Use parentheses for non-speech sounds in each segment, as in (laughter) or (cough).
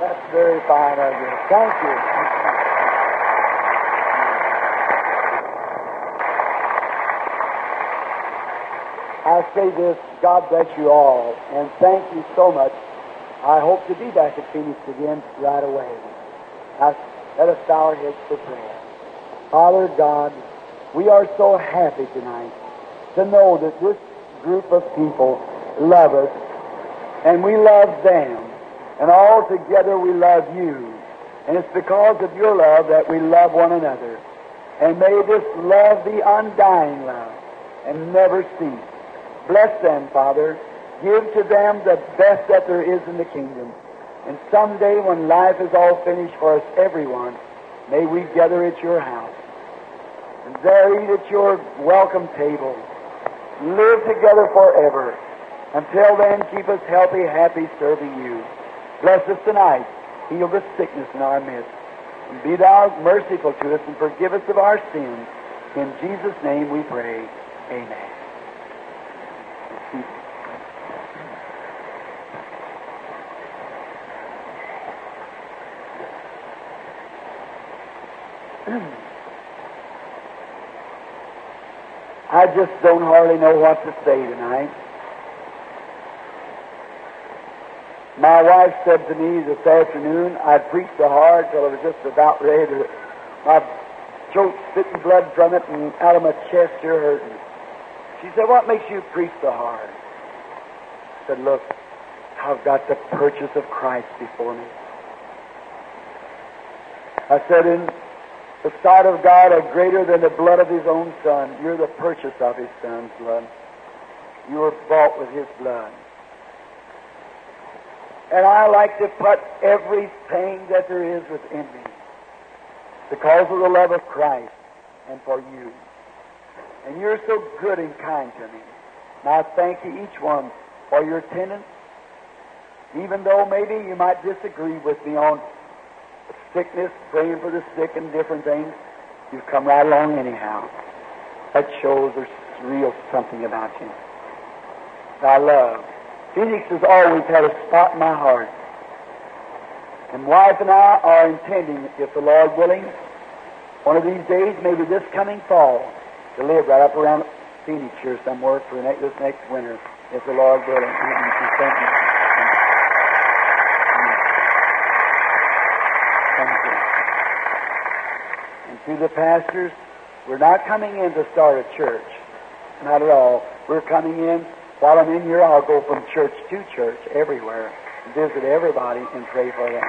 That's very fine of you. Thank you. I say this, God bless you all, and thank you so much. I hope to be back at Phoenix again right away. Now, let us bow our heads for prayer. Father God, we are so happy tonight to know that this group of people love us, and we love them, and all together we love you. And it's because of your love that we love one another. And may this love be undying love and never cease. Bless them, Father. Give to them the best that there is in the kingdom. And someday when life is all finished for us, everyone, may we gather at your house. And there eat at your welcome table. Live together forever. Until then, keep us healthy, happy, serving you. Bless us tonight. Heal the sickness in our midst. And be thou merciful to us and forgive us of our sins. In Jesus' name we pray. Amen. (clears throat) I just don't hardly know what to say tonight. My wife said to me this afternoon, I preached so hard till I was just about ready to, my throat spitting blood from it and out of my chest you're hurting. She said, What makes you preach so hard? I said, Look, I've got the purchase of Christ before me. I said, In the sight of God are greater than the blood of His own Son. You're the purchase of His Son's blood. You were bought with His blood. And I like to put everything that there is within me because of the love of Christ and for you. And you're so good and kind to me. And I thank you, each one, for your attendance, even though maybe you might disagree with me on sickness, praying for the sick, and different things. You've come right along anyhow. That shows there's real something about you. I love. Phoenix has always had a spot in my heart. And wife and I are intending, if the Lord willing, one of these days, maybe this coming fall, to live right up around Phoenix here somewhere for this next winter, if the Lord willing. And to the pastors, we're not coming in to start a church. Not at all. We're coming in while I'm in here, I'll go from church to church everywhere, visit everybody, and pray for them.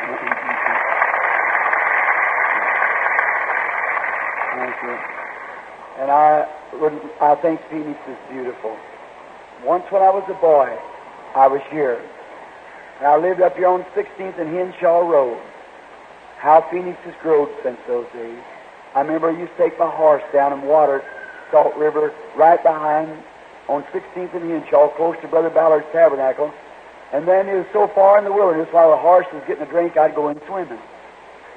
Thank you. And I would, I think Phoenix is beautiful. Once when I was a boy, I was here. And I lived up here on 16th and Henshaw Road. How Phoenix has grown since those days. I remember I used to take my horse down and water Salt River right behind on 16th and Henshaw, close to Brother Ballard's tabernacle. And then it was so far in the wilderness, while the horse was getting a drink, I'd go in swimming.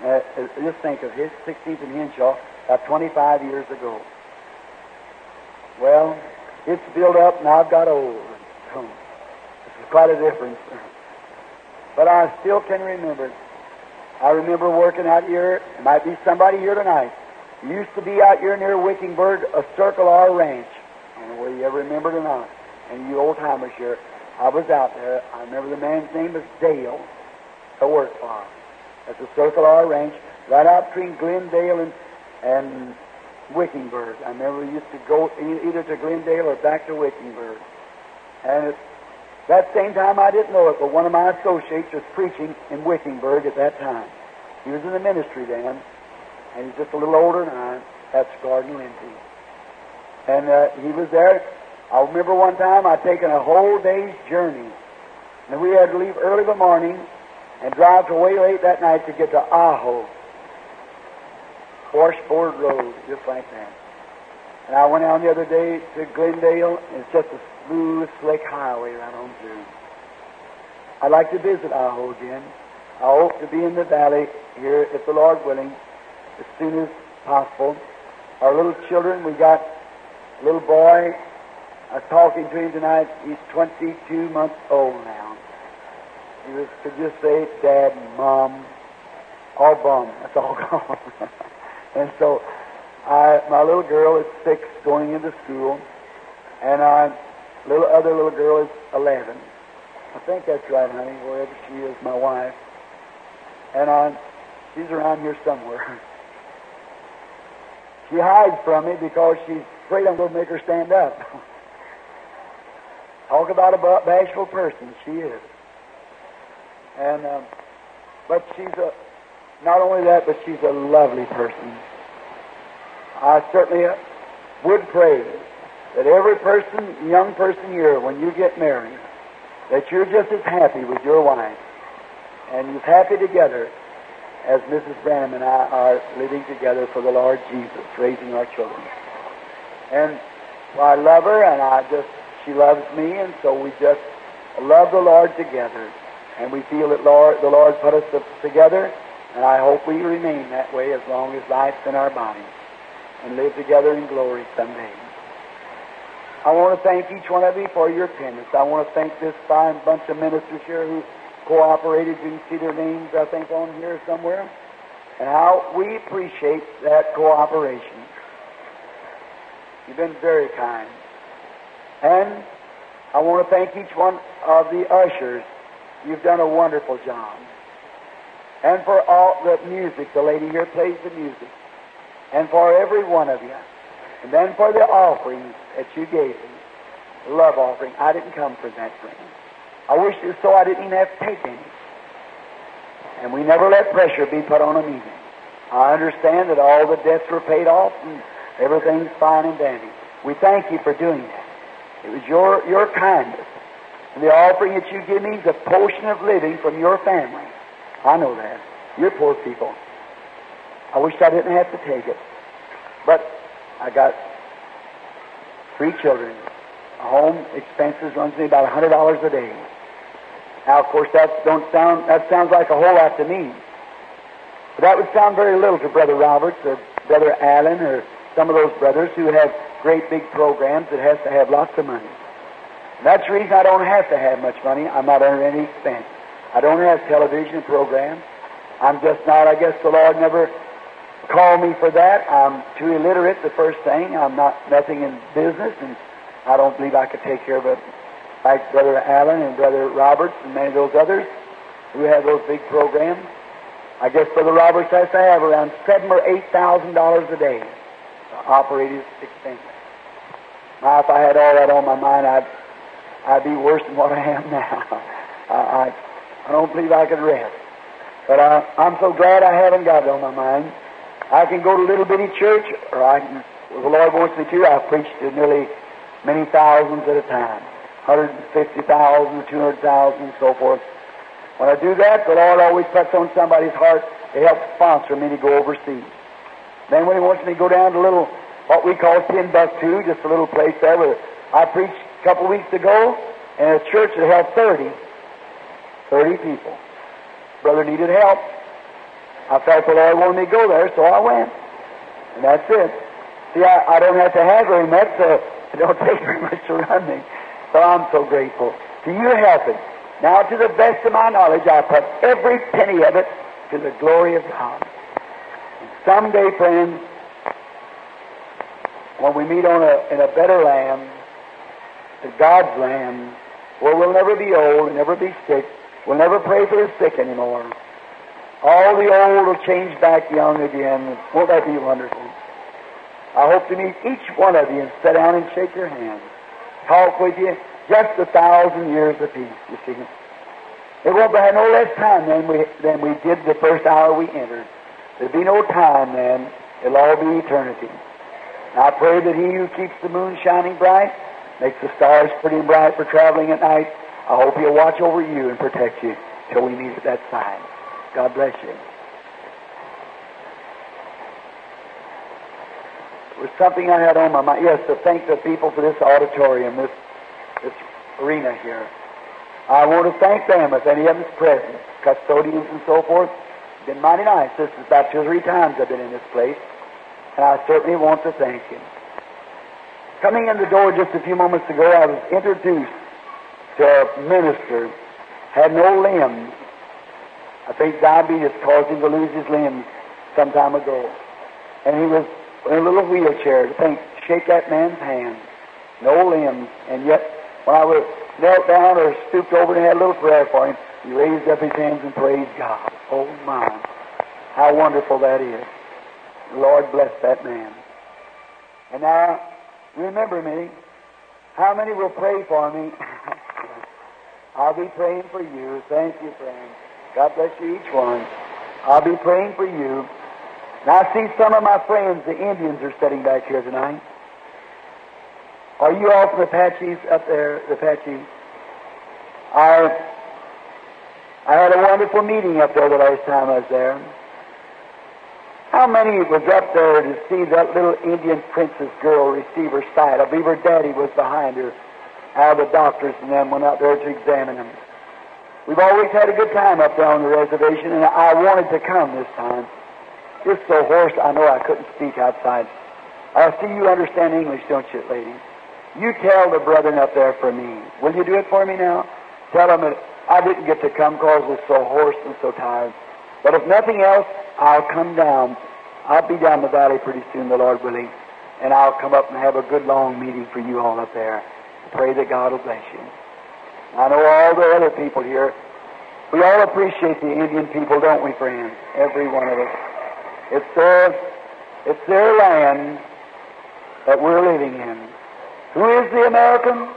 Uh, just think of his 16th and Henshaw, about 25 years ago. Well, it's built up, and I've got old. This is quite a difference. But I still can remember it. I remember working out here. There might be somebody here tonight. It used to be out here near Wickenburg, a Circle R ranch. Don't whether you ever remember it or not. And you old timers here, I was out there. I remember the man's name was Dale. I worked for him. That's a Circle R ranch, right out between Glendale and, and Wickenburg. I remember we used to go either to Glendale or back to Wickenburg. And it, that same time, I didn't know it, but one of my associates was preaching in Wickenburg at that time. He was in the ministry then, and he's just a little older than I. That's Gordon Lindsay. And uh, he was there. I remember one time I'd taken a whole day's journey. And we had to leave early in the morning and drive to way late that night to get to Ajo. Washboard Road, just like that. And I went down the other day to Glendale, and it's just a smooth, slick highway right on through. I'd like to visit Ajo again. I hope to be in the valley here, if the Lord willing, as soon as possible. Our little children, we got little boy. I was talking to him tonight. He's 22 months old now. He was could just say dad mom, all bum. That's all (laughs) gone. and so, I my little girl is six, going into school, and our little other little girl is eleven. I think that's right, honey. Wherever she is, my wife, and I, she's around here somewhere. (laughs) She hides from me because she's afraid I'm going to make her stand up. (laughs) Talk about a bashful person. She is. And, um, but she's a, not only that, but she's a lovely person. I certainly would pray that every person, young person here, when you get married, that you're just as happy with your wife and you're happy together as Mrs. Branham and I are living together for the Lord Jesus, raising our children. And I love her, and I just, she loves me, and so we just love the Lord together. And we feel that Lord, the Lord put us together, and I hope we remain that way as long as life's in our body and live together in glory someday. I want to thank each one of you for your attendance. I want to thank this fine bunch of ministers here who cooperated. You can see their names, I think, on here somewhere. And how we appreciate that cooperation. You've been very kind. And I want to thank each one of the ushers. You've done a wonderful job. And for all the music, the lady here plays the music. And for every one of you. And then for the offerings that you gave me. Love offering. I didn't come for that, friend. I wish it was so I didn't even have to take any. And we never let pressure be put on a meeting. I understand that all the debts were paid off and everything's fine and dandy. We thank you for doing that. It was your, your kindness. And the offering that you give me is a portion of living from your family. I know that. You're poor people. I wish I didn't have to take it. But I got three children. Home expenses runs me about a hundred dollars a day. Now, of course, that don't sound that sounds like a whole lot to me. But that would sound very little to Brother Roberts or Brother Allen or some of those brothers who have great big programs that has to have lots of money. And that's the reason I don't have to have much money. I'm not under any expense. I don't have television programs. I'm just not, I guess the Lord never called me for that. I'm too illiterate, the first thing. I'm not nothing in business, and I don't believe I could take care of it like Brother Allen and Brother Roberts and many of those others who have those big programs. I guess Brother Roberts has to have around seven or eight thousand dollars a day operate expenses. Now, if I had all that on my mind, I'd I'd be worse than what I am now. (laughs) I, I I don't believe I could rest. But I, I'm so glad I haven't got it on my mind. I can go to little bitty church, or I can, if the Lord wants me to, I've preached to nearly many thousands at a time. 150,000, 200,000, and so forth. When I do that, the Lord always puts on somebody's heart to help sponsor me to go overseas. Then when He wants me to go down to little, what we call Timbuktu, just a little place there where I preached a couple weeks ago in a church that held 30, 30 people. Brother needed help. I felt the Lord wanted me to go there, so I went. And that's it. See, I, I don't have to have very much, so it (laughs) don't take very much to run me. So I'm so grateful to your helping. Now, to the best of my knowledge, I put every penny of it to the glory of God. Someday, friends, when we meet on a, in a better land, to God's land, where we'll never be old and never be sick, we'll never pray for the sick anymore. All the old will change back young again. Won't that be wonderful? I hope to meet each one of you and sit down and shake your hand talk with you just a thousand years apiece, you see. It won't be no less time than we, than we did the first hour we entered. There'll be no time then. It'll all be eternity. And I pray that he who keeps the moon shining bright, makes the stars pretty bright for traveling at night, I hope he'll watch over you and protect you till we meet at that sign. God bless you. was something I had on my mind. Yes, to thank the people for this auditorium, this, this arena here. I want to thank them, if any of them's present, custodians and so forth. Been mighty nice. This is about two or three times I've been in this place, and I certainly want to thank him. Coming in the door just a few moments ago, I was introduced to a minister had no limbs. I think diabetes caused him to lose his limbs some time ago. And he was in a little wheelchair. To think, shake that man's hand. No limbs. And yet, when I was knelt down or stooped over and had a little prayer for him, he raised up his hands and praised God. Oh, my. How wonderful that is. Lord bless that man. And now, remember me. How many will pray for me? (laughs) I'll be praying for you. Thank you, friend. God bless you each one. I'll be praying for you. Now, I see some of my friends, the Indians, are sitting back here tonight. Are you all from the Apaches up there, the Apaches? I, I had a wonderful meeting up there the last time I was there. How many was up there to see that little Indian princess girl receive her sight? I believe her daddy was behind her. How the doctors and them went out there to examine him. We've always had a good time up there on the reservation, and I wanted to come this time. Just so hoarse, I know I couldn't speak outside. I see you understand English, don't you, lady? You tell the brethren up there for me. Will you do it for me now? Tell them that I didn't get to come because I was so hoarse and so tired. But if nothing else, I'll come down. I'll be down the valley pretty soon, the Lord willing, and I'll come up and have a good long meeting for you all up there. Pray that God will bless you. I know all the other people here. We all appreciate the Indian people, don't we, friends? Every one of us. It's their, it's their land that we're living in. Who is the American?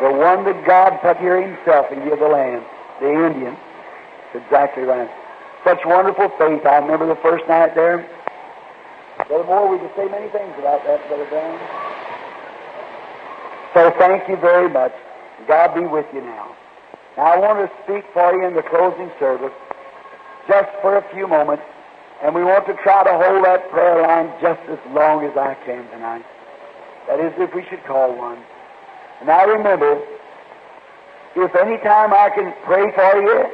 The one that God put here himself and give the land. The Indian. That's exactly right. Such wonderful faith. I remember the first night there. Brother Moore, we could say many things about that, Brother Brown. So thank you very much. God be with you now. Now I want to speak for you in the closing service just for a few moments, and we want to try to hold that prayer line just as long as I can tonight. That is, if we should call one. Now remember, if any time I can pray for you,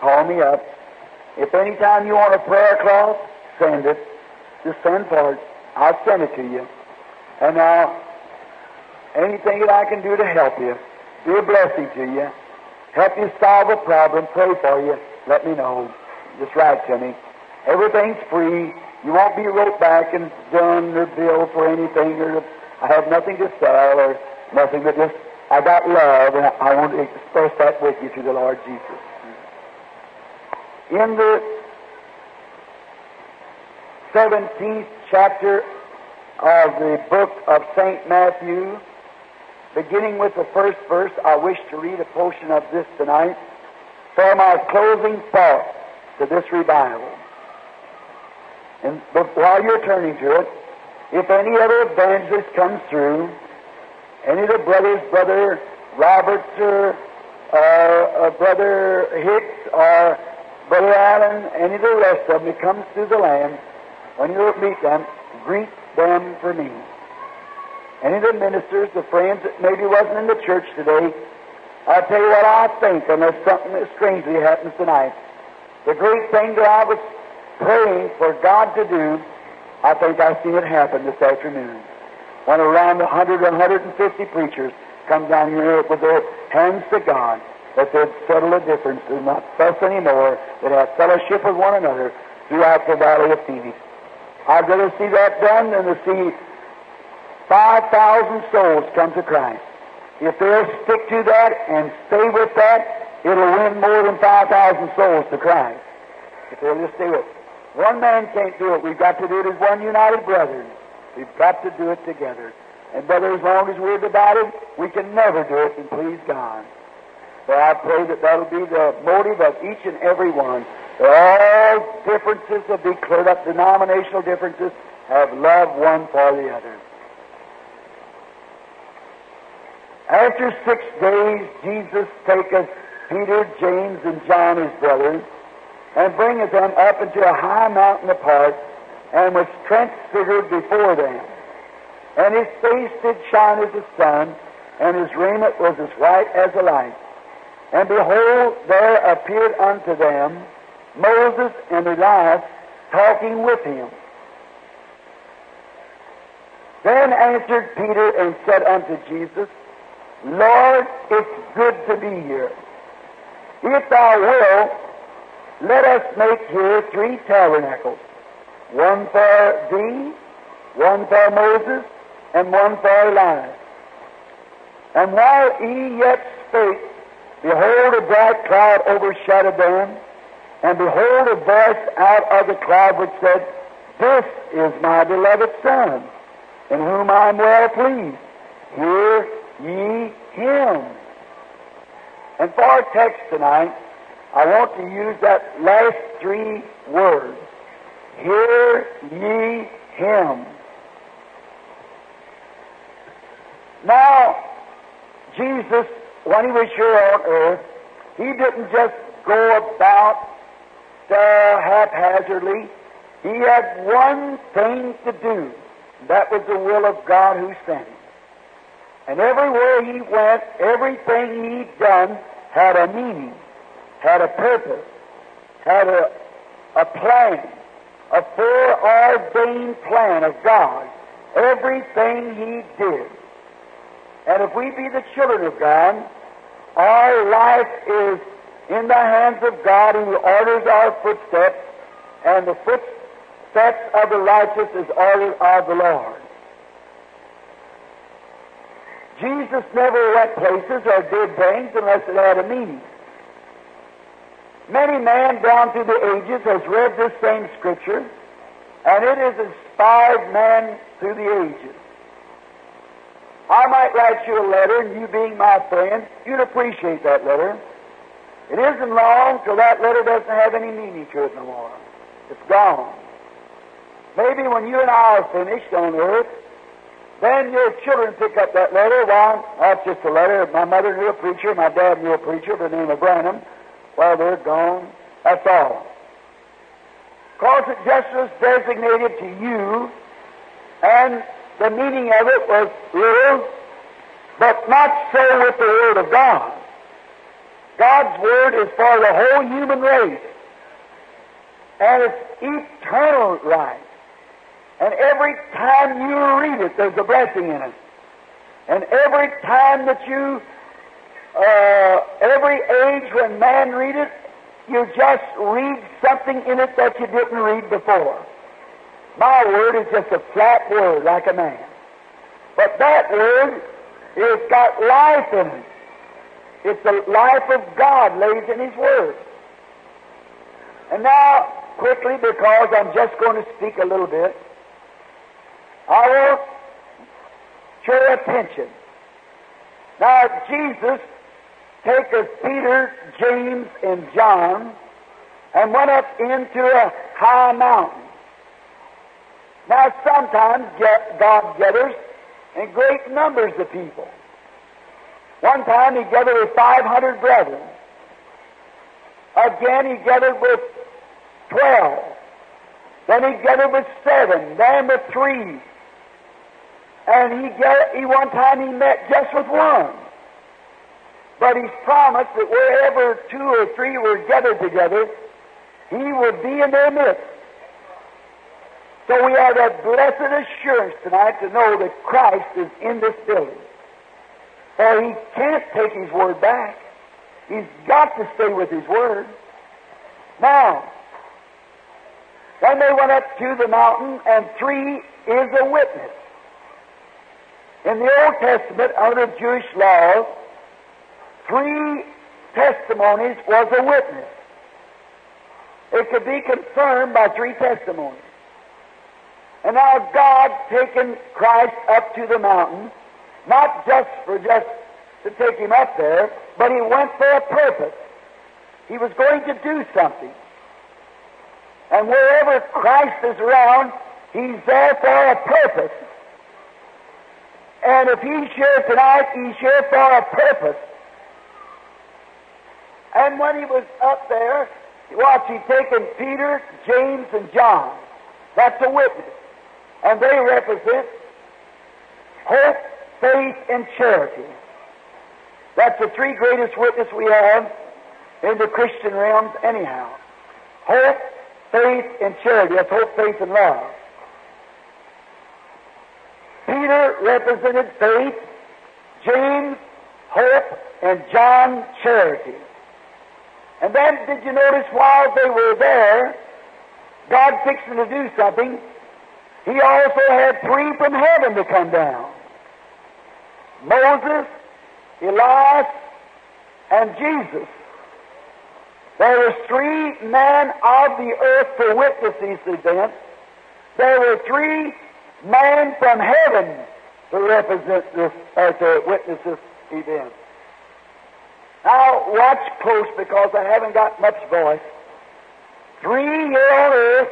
call me up. If any time you want a prayer cloth, send it. Just send for it. I'll send it to you. And now, anything that I can do to help you, be a blessing to you, help you solve a problem, pray for you, let me know. Just write to me. Everything's free. You won't be wrote back and done or billed for anything, or I have nothing to sell or nothing but just I got love, and I want to express that with you to the Lord Jesus. In the 17th chapter of the book of St. Matthew, beginning with the first verse, I wish to read a portion of this tonight for my closing thought to this revival. And while you're turning to it, if any other evangelist comes through, any of the brothers, Brother Roberts or uh, uh, Brother Hicks or Brother Allen, any of the rest of them that comes through the land, when you meet them, greet them for me. Any of the ministers, the friends that maybe wasn't in the church today, I'll tell you what I think, unless something that strangely happens tonight. The great thing that I was praying for God to do, I think I've seen it happen this afternoon. When around 100 or 150 preachers come down here with their hands to God, that they'd settle a difference, and not fuss anymore, that have fellowship with one another throughout the valley of Phoenix. I'd rather see that done than to see 5,000 souls come to Christ. If they'll stick to that and stay with that, it'll win more than 5,000 souls to Christ. If they'll just stay with it. One man can't do it. We've got to do it as one united brethren. We've got to do it together. And brother, as long as we're divided, we can never do it and please God. So I pray that that'll be the motive of each and every one. All differences will be cleared up, denominational differences, have love one for the other. After six days, Jesus taketh Peter, James, and John, his brothers, and bringeth them up into a high mountain apart, and was transfigured before them. And his face did shine as the sun, and his raiment was as white as the light. And behold, there appeared unto them Moses and Elias talking with him. Then answered Peter and said unto Jesus, Lord, it's good to be here. If thou wilt, let us make here three tabernacles one for thee, one for Moses, and one for Elias. And while he yet spake, behold, a bright cloud overshadowed them, and behold, a voice out of the cloud which said, This is my beloved Son, in whom I am well pleased. Hear ye him. And for our text tonight, I want to use that last three words. Hear ye him. Now, Jesus, when he was here on earth, he didn't just go about uh, haphazardly. He had one thing to do. That was the will of God who sent him. And everywhere he went, everything he'd done had a meaning, had a purpose, had a, a plan, a foreordained plan of God. Everything he did. And if we be the children of God, our life is in the hands of God who orders our footsteps, and the footsteps of the righteous is ordered of the Lord. Jesus never went places or did things unless it had a meaning. Many man down through the ages has read this same scripture, and it has inspired man through the ages. I might write you a letter, and you being my friend, you'd appreciate that letter. It isn't long till that letter doesn't have any meaning to it no more. It's gone. Maybe when you and I are finished on earth, then your children pick up that letter. Well, that's just a letter. My mother knew a preacher. My dad knew a preacher by the name of Branham. Well, they're gone. That's all. Because it just was designated to you, and the meaning of it was little, but not so with the Word of God. God's Word is for the whole human race, and it's eternal life. And every time you read it, there's a blessing in it. And every time that you, uh, every age when man read it, you just read something in it that you didn't read before. My word is just a flat word, like a man. But that word has got life in it. It's the life of God lays in His Word. And now, quickly, because I'm just going to speak a little bit, I want your attention. Now, Jesus taketh Peter, James, and John and went up into a high mountain. Now, sometimes God gathers in great numbers of people. One time he gathered with 500 brethren. Again, he gathered with 12. Then he gathered with seven, then with three, and he, get, he one time he met just with one. But he's promised that wherever two or three were gathered together, he would be in their midst. So we have that blessed assurance tonight to know that Christ is in this building. For he can't take his word back. He's got to stay with his word. Now, then they went up to the mountain, and three is a witness. In the Old Testament, under Jewish law, three testimonies was a witness. It could be confirmed by three testimonies. And now God taken Christ up to the mountain, not just for just to take him up there, but he went for a purpose. He was going to do something. And wherever Christ is around, he's there for a purpose. And if he's here tonight, he's here for a purpose. And when he was up there, watch, he'd taken Peter, James, and John. That's a witness. And they represent hope, faith, and charity. That's the three greatest witnesses we have in the Christian realms anyhow. Hope, faith, and charity. That's hope, faith, and love. Peter represented faith, James, hope, and John, charity. And then, did you notice while they were there, God fixing to do something, He also had three from heaven to come down Moses, Elias, and Jesus. There were three men of the earth to witness these events. There were three men from heaven to represent this, or to witness this event. Now, watch close because I haven't got much voice. Three here on earth,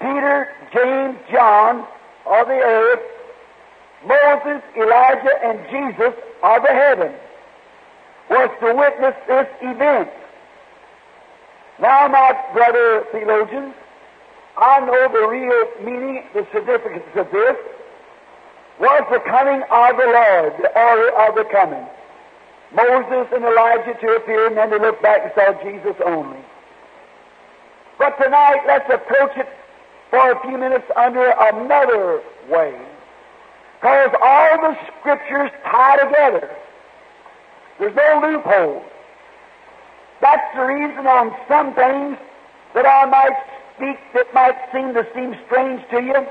Peter, James, John of the earth, Moses, Elijah, and Jesus of the heaven, was to witness this event. Now, my brother theologians, I know the real meaning, the significance of this was the coming of the Lord, the order of the coming. Moses and Elijah to appear, and then they looked back and saw Jesus only. But tonight, let's approach it for a few minutes under another way. Because all the scriptures tie together. There's no loophole. That's the reason on some things that I might speak that might seem to seem strange to you.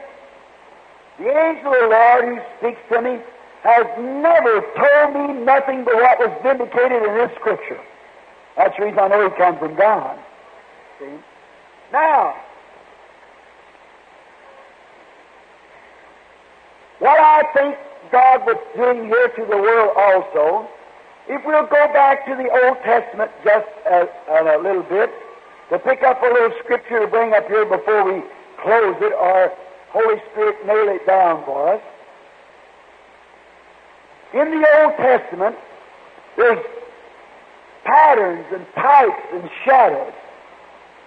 The angel of the Lord who speaks to me has never told me nothing but what was vindicated in this scripture. That's the reason I know he comes from God. See? Now, what I think God was doing here to the world also, if we'll go back to the Old Testament just a, a little bit, to pick up a little scripture to bring up here before we close it, or Holy Spirit nail it down for us. In the Old Testament, there's patterns and types and shadows.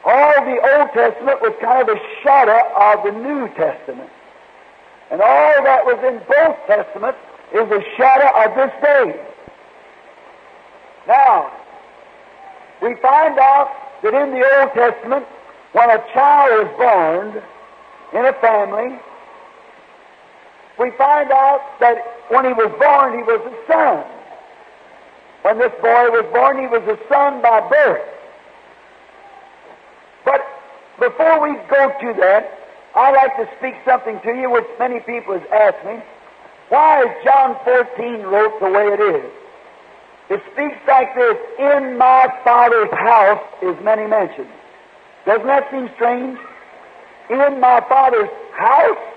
All the Old Testament was kind of a shadow of the New Testament. And all that was in both Testaments is a shadow of this day. Now, we find out that in the Old Testament, when a child was born in a family, we find out that when he was born, he was a son. When this boy was born, he was a son by birth. But before we go to that, I'd like to speak something to you which many people have asked me. Why is John 14 wrote the way it is? It speaks like this, in my Father's house is many mansions. Doesn't that seem strange? In my Father's house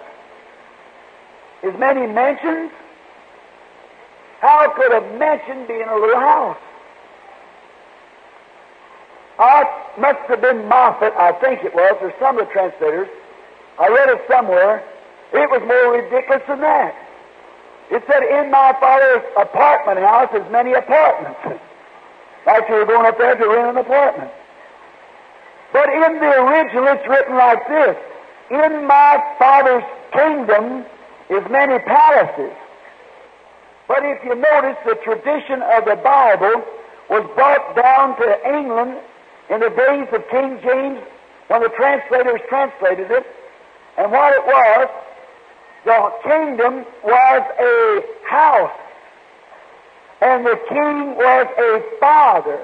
is many mansions. How could a mansion be in a little house? I must have been Moffatt, I think it was, or some of the translators. I read it somewhere. It was more ridiculous than that. It said, in my father's apartment house is many apartments. (laughs) Like you were going up there to rent an apartment. But in the original, it's written like this In my father's kingdom is many palaces. But if you notice, the tradition of the Bible was brought down to England in the days of King James when the translators translated it. And what it was, the kingdom was a house, and the king was a father,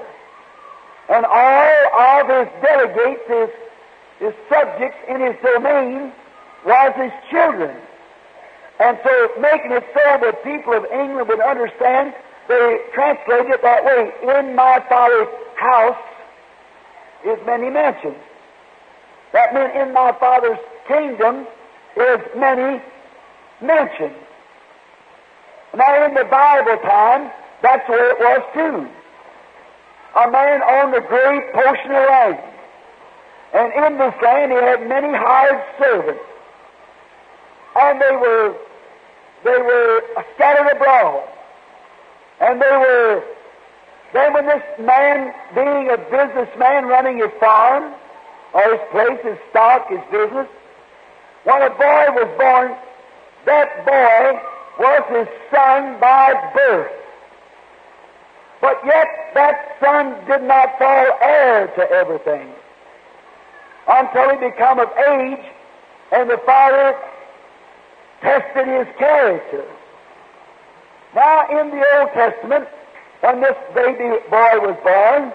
and all of his delegates, his, his subjects in his domain, was his children. And so, making it so that people of England would understand, they translated it that way In my Father's house is many mansions. That meant in my Father's kingdom is many mansions. Now, in the Bible time, that's where it was too. A man owned a great portion of land. And in this land, he had many hired servants. And they were, they were scattered abroad. And they were, then when this man, being a businessman running his farm, or his place, his stock, his business, when a boy was born, that boy was his son by birth. But yet that son did not fall heir to everything until he become of age and the father tested his character. Now in the Old Testament, when this baby boy was born,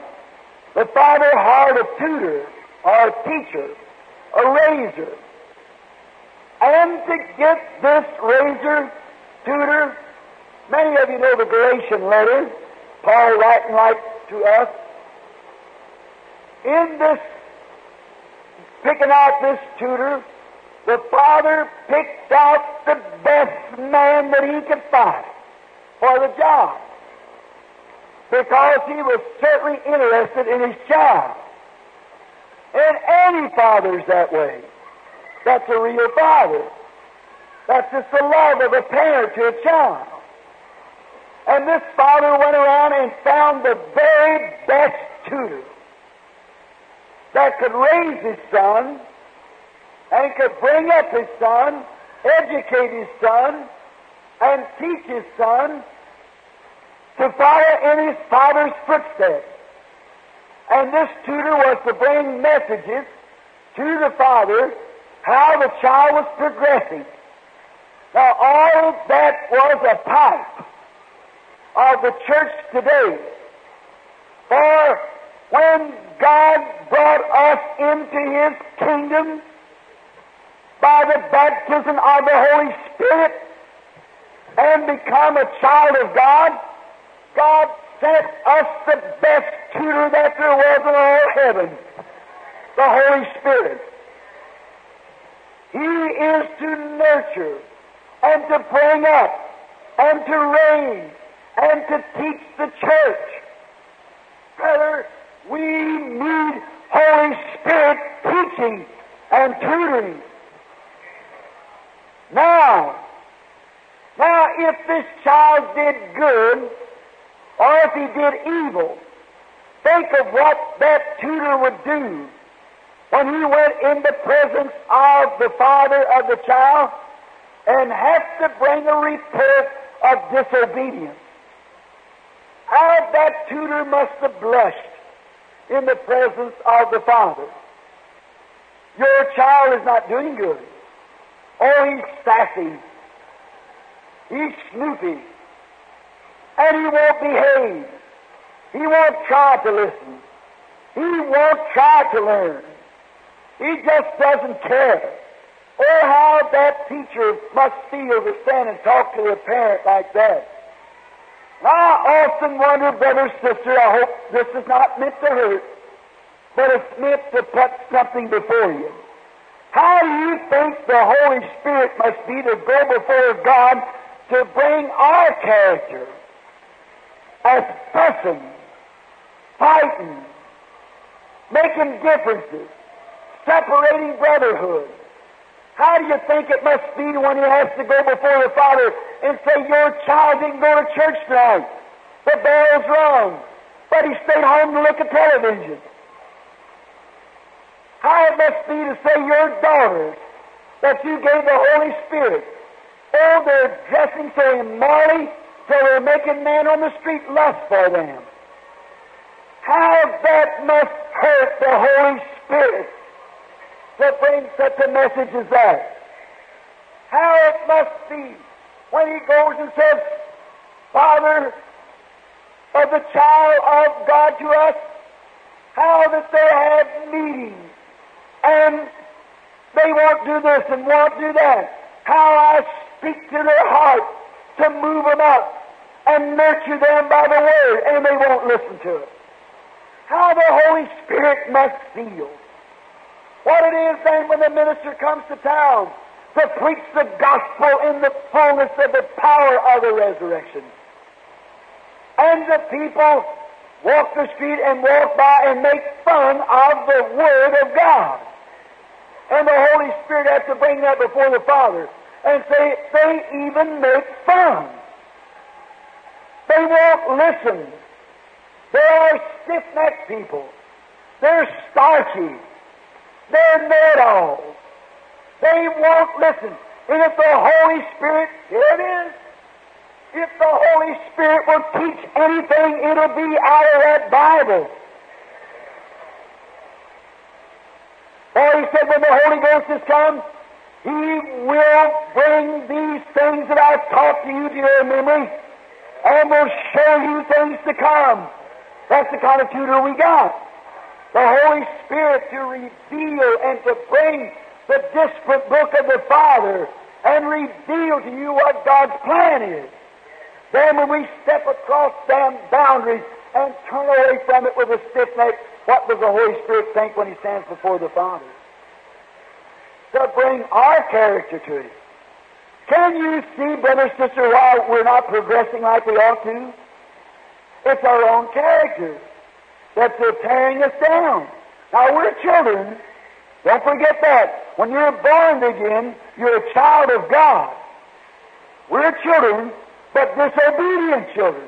the The father hired a tutor or a teacher, a raiser. And to get this raiser, tutor, many of you know the Galatian letter, Paul writing like to us. In this, picking out this tutor, the father picked out the best man that he could find for the job because he was certainly interested in his child. And any father's that way. That's a real father. That's just the love of a parent to a child. And this father went around and found the very best tutor that could raise his son and could bring up his son, educate his son, and teach his son to follow in his father's footsteps. And this tutor was to bring messages to the father how the child was progressing. Now, all that was a pipe of the church today. For when God brought us into His kingdom by the baptism of the Holy Spirit and become a child of God, God sent us the best tutor that there was in all heaven, the Holy Spirit. He is to nurture and to bring up and to raise and to teach the church. Brother, we need Holy Spirit teaching and tutoring. Now, now if this child did good, or if he did evil, think of what that tutor would do when he went in the presence of the father of the child and have to bring a report of disobedience. How that tutor must have blushed in the presence of the father. Your child is not doing good. Oh, he's sassy. He's snoopy and he won't behave. He won't try to listen. He won't try to learn. He just doesn't care. Oh, how that teacher must feel to stand and talk to a parent like that. I often wonder, brother, sister, I hope this is not meant to hurt, but it's meant to put something before you. How do you think the Holy Spirit must be to go before God to bring our character? as fussing, fighting, making differences, separating brotherhood. How do you think it must be when he has to go before the Father and say, Your child didn't go to church tonight? The bell's rung, but he stayed home to look at television. How it must be to say, Your daughters, that you gave the Holy Spirit. Oh, they're dressing so immorally so they're making men on the street lust for them. How that must hurt the Holy Spirit to bring such a message as that. How it must be when he goes and says, Father of the child of God to us, how that they have meetings and they won't do this and won't do that. How I speak to their heart to move them up and nurture them by the Word, and they won't listen to it. How the Holy Spirit must feel. What it is then when the minister comes to town to preach the gospel in the fullness of the power of the resurrection. And the people walk the street and walk by and make fun of the Word of God. And the Holy Spirit has to bring that before the Father and say, they even make fun. They won't listen. They are stiff necked people. They're starchy. They're know-it-alls. They won't listen. And if the Holy Spirit, here it is, if the Holy Spirit will teach anything, it'll be out of that Bible. For he said, when the Holy Ghost has come, he will bring these things that I've taught to you to your memory and will show you things to come. That's the kind of tutor we got. the Holy Spirit to reveal and to bring the disparate book of the Father and reveal to you what God's plan is. Then when we step across them boundaries and turn away from it with a stiff neck, what does the Holy Spirit think when He stands before the Father? To bring our character to him. Can you see, brother, sister, why we're not progressing like we ought to? It's our own character that's tearing us down. Now, we're children. Don't forget that. When you're born again, you're a child of God. We're children, but disobedient children.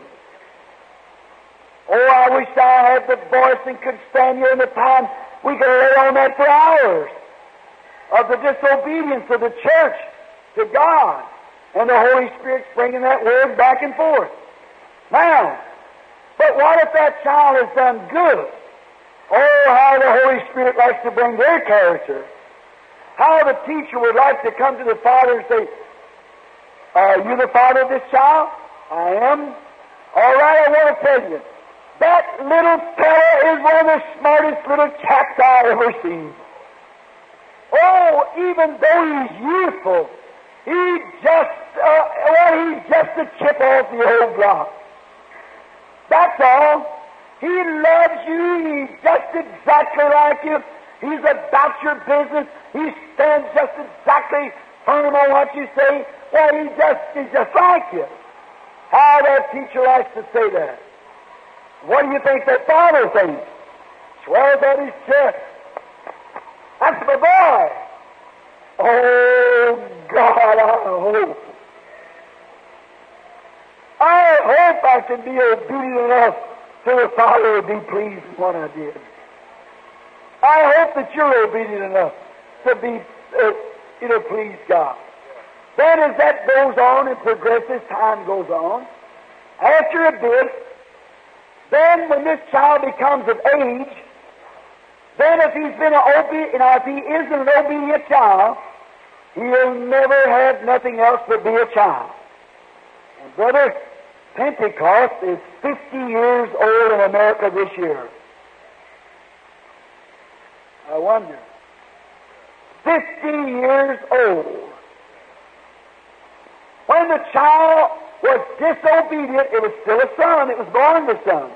Oh, I wish I had the voice and could stand here in the time we could lay on that for hours of the disobedience of the church to God. And the Holy Spirit's bringing that word back and forth. Now, but what if that child has done good? Oh, how the Holy Spirit likes to bring their character. How the teacher would like to come to the father and say, Are you the father of this child? I am. All right, I want to tell you. That little fellow is one of the smartest little chaps I ever seen. Oh, even though he's youthful, he just, uh, well, he's just a chip off the old block. That's all. He loves you. He's just exactly like you. He's about your business. He stands just exactly firm on what you say. Well, he just, he's just like you. How that teacher likes to say that. What do you think that father thinks? Swells out his chest. That's my boy. Oh, God, I hope. I hope I can be obedient enough so the Father will be pleased with what I did. I hope that you're obedient enough to be, uh, you know, please God. Then as that goes on and progresses, time goes on, after a bit, then when this child becomes of age, then if he's been an obedient, if he isn't an obedient child, he'll never have nothing else but be a child. And brother, Pentecost is 50 years old in America this year. I wonder. 50 years old. When the child was disobedient, it was still a son. It was born the son.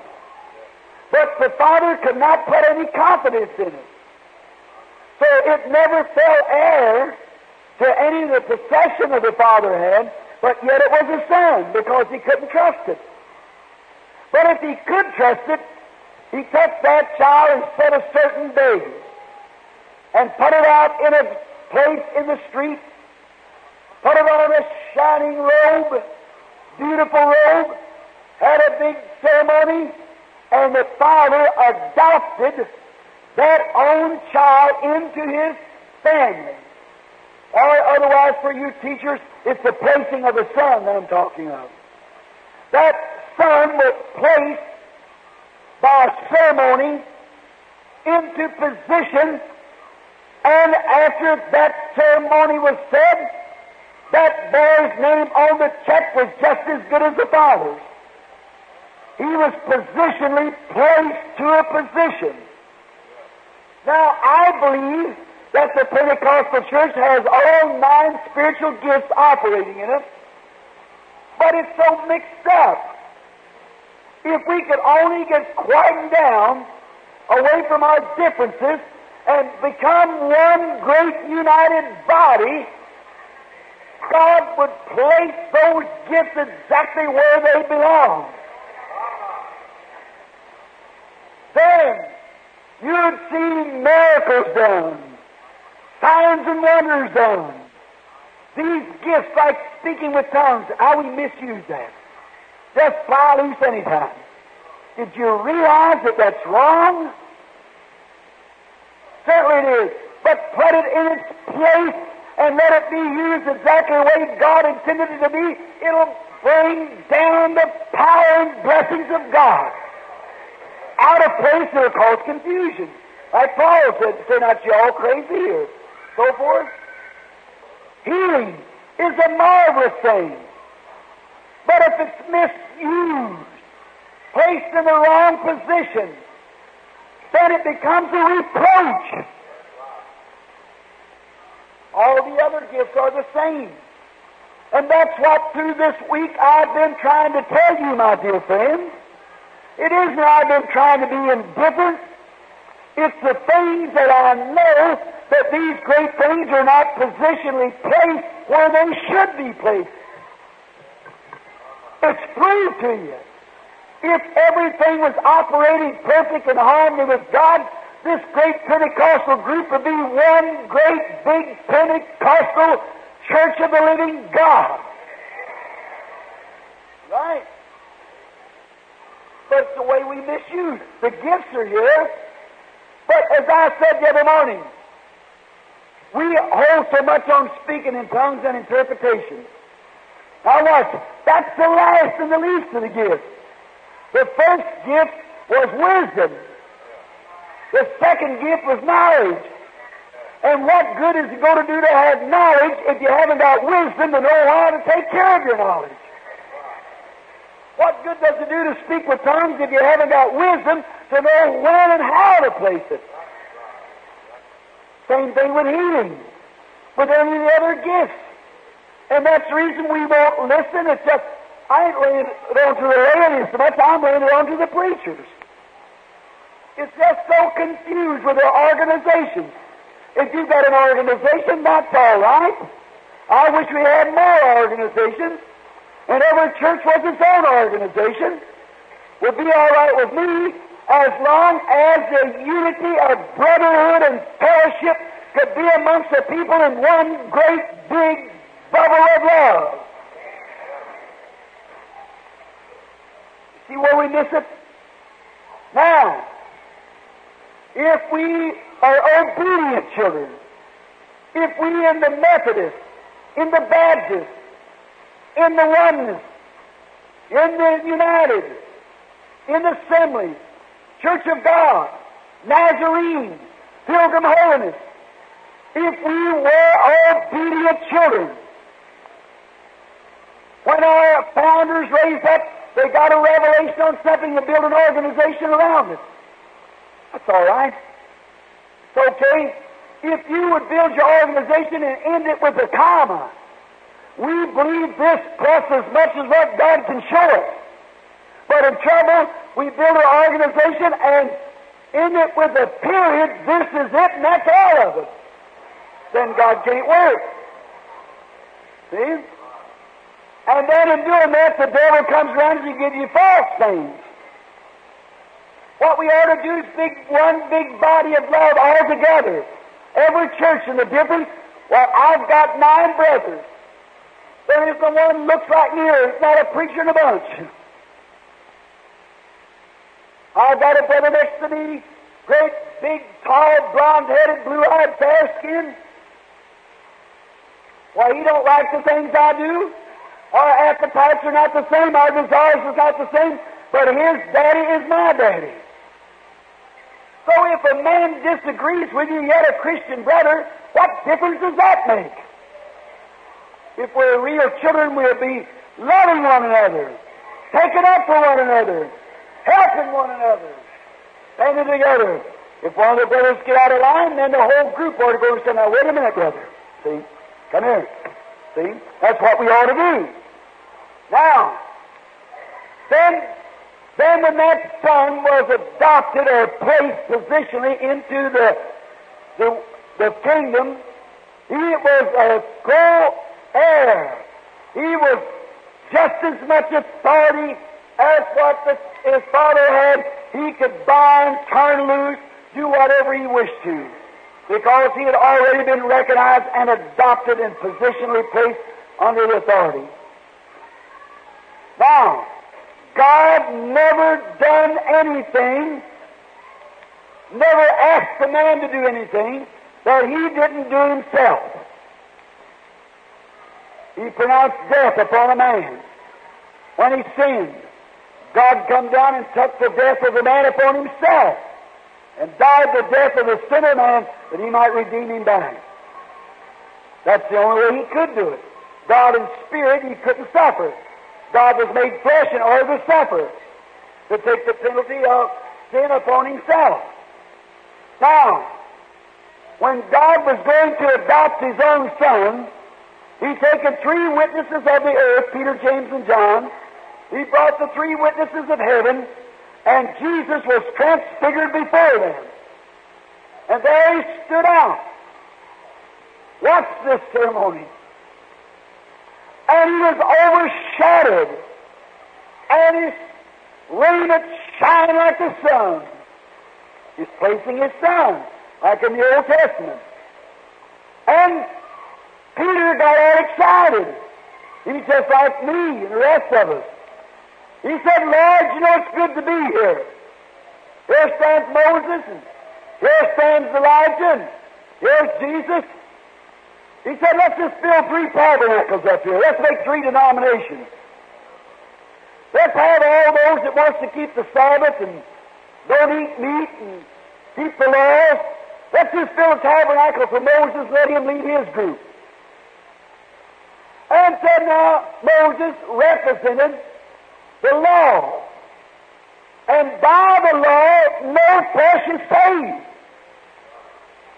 But the father could not put any confidence in it. So it never fell heir to any of the possession of the father had, but yet it was a son because he couldn't trust it. But if he could trust it, he took that child and set a certain day and put it out in a place in the street, put it on a shining robe, beautiful robe, had a big ceremony, and the father adopted that own child into his family. Or otherwise, for you teachers, it's the placing of the son that I'm talking of. That son was placed by ceremony into position, and after that ceremony was said, that boy's name on the check was just as good as the father's. He was positionally placed to a position. Now, I believe that the Pentecostal church has all nine spiritual gifts operating in it, but it's so mixed up. If we could only get quieted down away from our differences and become one great united body, God would place those gifts exactly where they belong. Then you'd see miracles done signs and wonders done. These gifts, like speaking with tongues, how we misuse that. Just fly loose anytime. Did you realize that that's wrong? Certainly it is. But put it in its place and let it be used exactly the way God intended it to be. It'll bring down the power and blessings of God. Out of place, it'll cause confusion. Like Paul said, say not you all crazy or so forth. Healing is a marvelous thing. But if it's misused, placed in the wrong position, then it becomes a reproach. All the other gifts are the same. And that's what through this week I've been trying to tell you, my dear friends. It isn't I've been trying to be indifferent. It's the things that I know that these great things are not positionally placed where they should be placed. It's proved to you. If everything was operating perfect in harmony with God, this great Pentecostal group would be one great big Pentecostal church of the living God. Right? But it's the way we misuse. The gifts are here. But as I said the other morning, we hold so much on speaking in tongues and interpretation. Now watch, that's the last and the least of the gifts. The first gift was wisdom. The second gift was knowledge. And what good is it going to do to have knowledge if you haven't got wisdom to know how to take care of your knowledge? What good does it do to speak with tongues if you haven't got wisdom to know when and how to place it? Same thing with healing, with any of the other gifts. And that's the reason we won't listen. It's just, I ain't laying it on to the laity so much, I'm laying it on to the preachers. It's just so confused with their organizations. If you've got an organization, that's all right. I wish we had more organizations, and every church was its own organization. Would be all right with me as long as the unity of brotherhood and fellowship could be amongst the people in one great big bubble of love. See where we miss it? Now, if we are obedient children, if we in the Methodist, in the Baptist, in the Oneness, in the United, in the Assembly, Church of God, Nazarene, Pilgrim Holiness, if we were obedient children, when our founders raised up, they got a revelation on something to build an organization around it. That's all right. It's okay. If you would build your organization and end it with a comma, we believe this plus as much as what God can show us. But in trouble, we build an organization and end it with a period, this is it, and that's all of it. Then God can't work. See? And then in doing that, the devil comes around and gives you false things. What we ought to do is big, one big body of love all together. Every church in the difference. Well, I've got nine brothers. There isn't one looks like me or it's not a preacher in a bunch. I've got a brother next to me, great, big, tall, blonde-headed, blue-eyed, fair-skinned. Why, he don't like the things I do. Our appetites are not the same. Our desires are not the same. But his daddy is my daddy. So if a man disagrees with you, yet a Christian brother, what difference does that make? If we're real children, we'll be loving one another, taking up for one another, helping one another, standing together. If one of the brothers get out of line, then the whole group ought to go and say, now wait a minute, brother. See? Come here. See? That's what we ought to do. Now, then then when that son was adopted or placed positionally into the, the, the kingdom, he was a co-heir. He was just as much authority as what the, his father had. He could bind, turn loose, do whatever he wished to. Because he had already been recognized and adopted and positionally placed under the authority. Now, God never done anything, never asked the man to do anything that he didn't do himself. He pronounced death upon a man when he sinned. God come down and took the death of the man upon himself and died the death of the sinner man that he might redeem him back. That's the only way he could do it. God in spirit, he couldn't suffer. God was made flesh in order to suffer, to take the penalty of sin upon himself. Now, when God was going to adopt His own Son, He taken three witnesses of the earth, Peter, James, and John. He brought the three witnesses of heaven, and Jesus was transfigured before them. And there He stood out. Watch this ceremony. And He was overshadowed, and His raiment shined like the sun. He's placing His Son like in the Old Testament. And Peter got all excited. He's just like me and the rest of us. He said, Lord, you know it's good to be here. Here stands Moses, and here stands Elijah, and here's Jesus. He said, let's just build three tabernacles up here. Let's make three denominations. Let's have all those that wants to keep the Sabbath and don't eat meat and keep the laws. Let's just build a tabernacle for Moses, let him lead his group. And said now, Moses represented the law. And by the law, no is saved.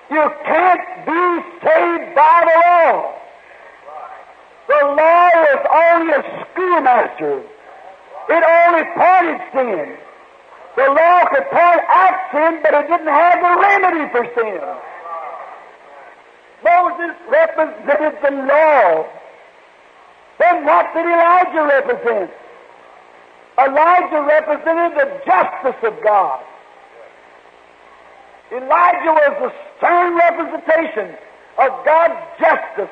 You can't be saved by the law. The law is only a schoolmaster. It only pointed sin. The law could point out sin, but it didn't have the remedy for sin. Moses represented the law. Then what did Elijah represent? Elijah represented the justice of God. Elijah was the stern representation of God's justice.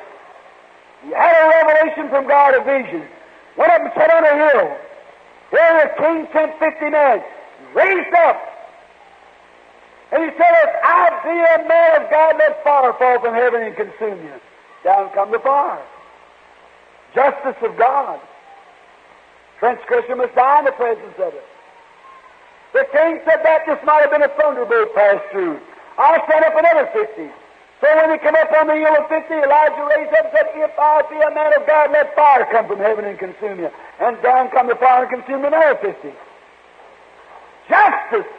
He had a revelation from God, a vision. Went up and sat on a hill. Here the king sent fifty men raised up. And he said, If I be a man of God, let fire fall from heaven and consume you. Down come the fire. Justice of God. Transgression must die in the presence of it. The king said that this might have been a thunderbolt passed through. I'll set up another fifty. So when he came up on the hill of fifty, Elijah raised up and said, If I be a man of God, let fire come from heaven and consume you. And down come the fire and consumed another fifty justice.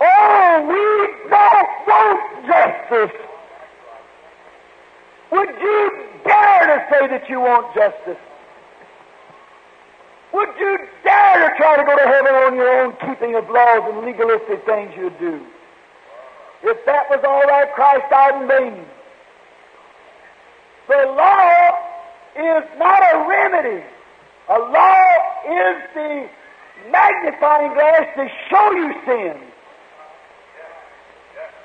Oh, we don't want justice. Would you dare to say that you want justice? Would you dare to try to go to heaven on your own keeping of laws and legalistic things you'd do? If that was all that Christ died in vain. The law is not a remedy. A law is the magnifying glass to show you sin.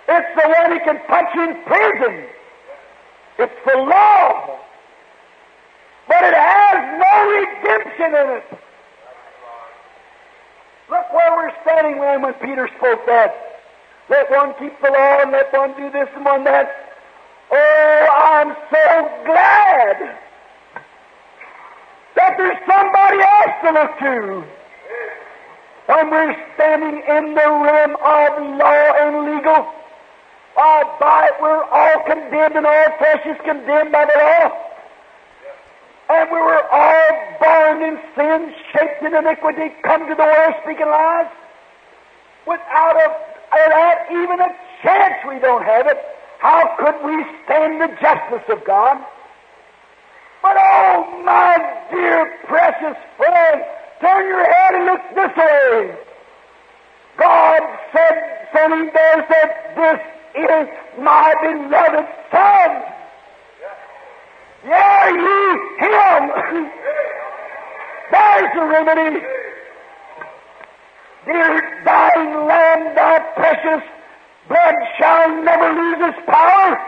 It's the one he can put you in prison. It's the law. But it has no redemption in it. Look where we're standing when, when Peter spoke that. Let one keep the law and let one do this and one that. Oh, I'm so glad that there's somebody else to look to when we're standing in the realm of law and legal, uh, by it we're all condemned and all flesh is condemned by the law. And we were all born in sin, shaped in iniquity, come to the world speaking lies. Without, a, without even a chance we don't have it. How could we stand the justice of God? But oh, my dear precious friend, Turn your head and look this way. God said, sending there said, This is my beloved Son. Yeah, ye him. There's the remedy. Dear dying Lamb, thou precious blood shall never lose its power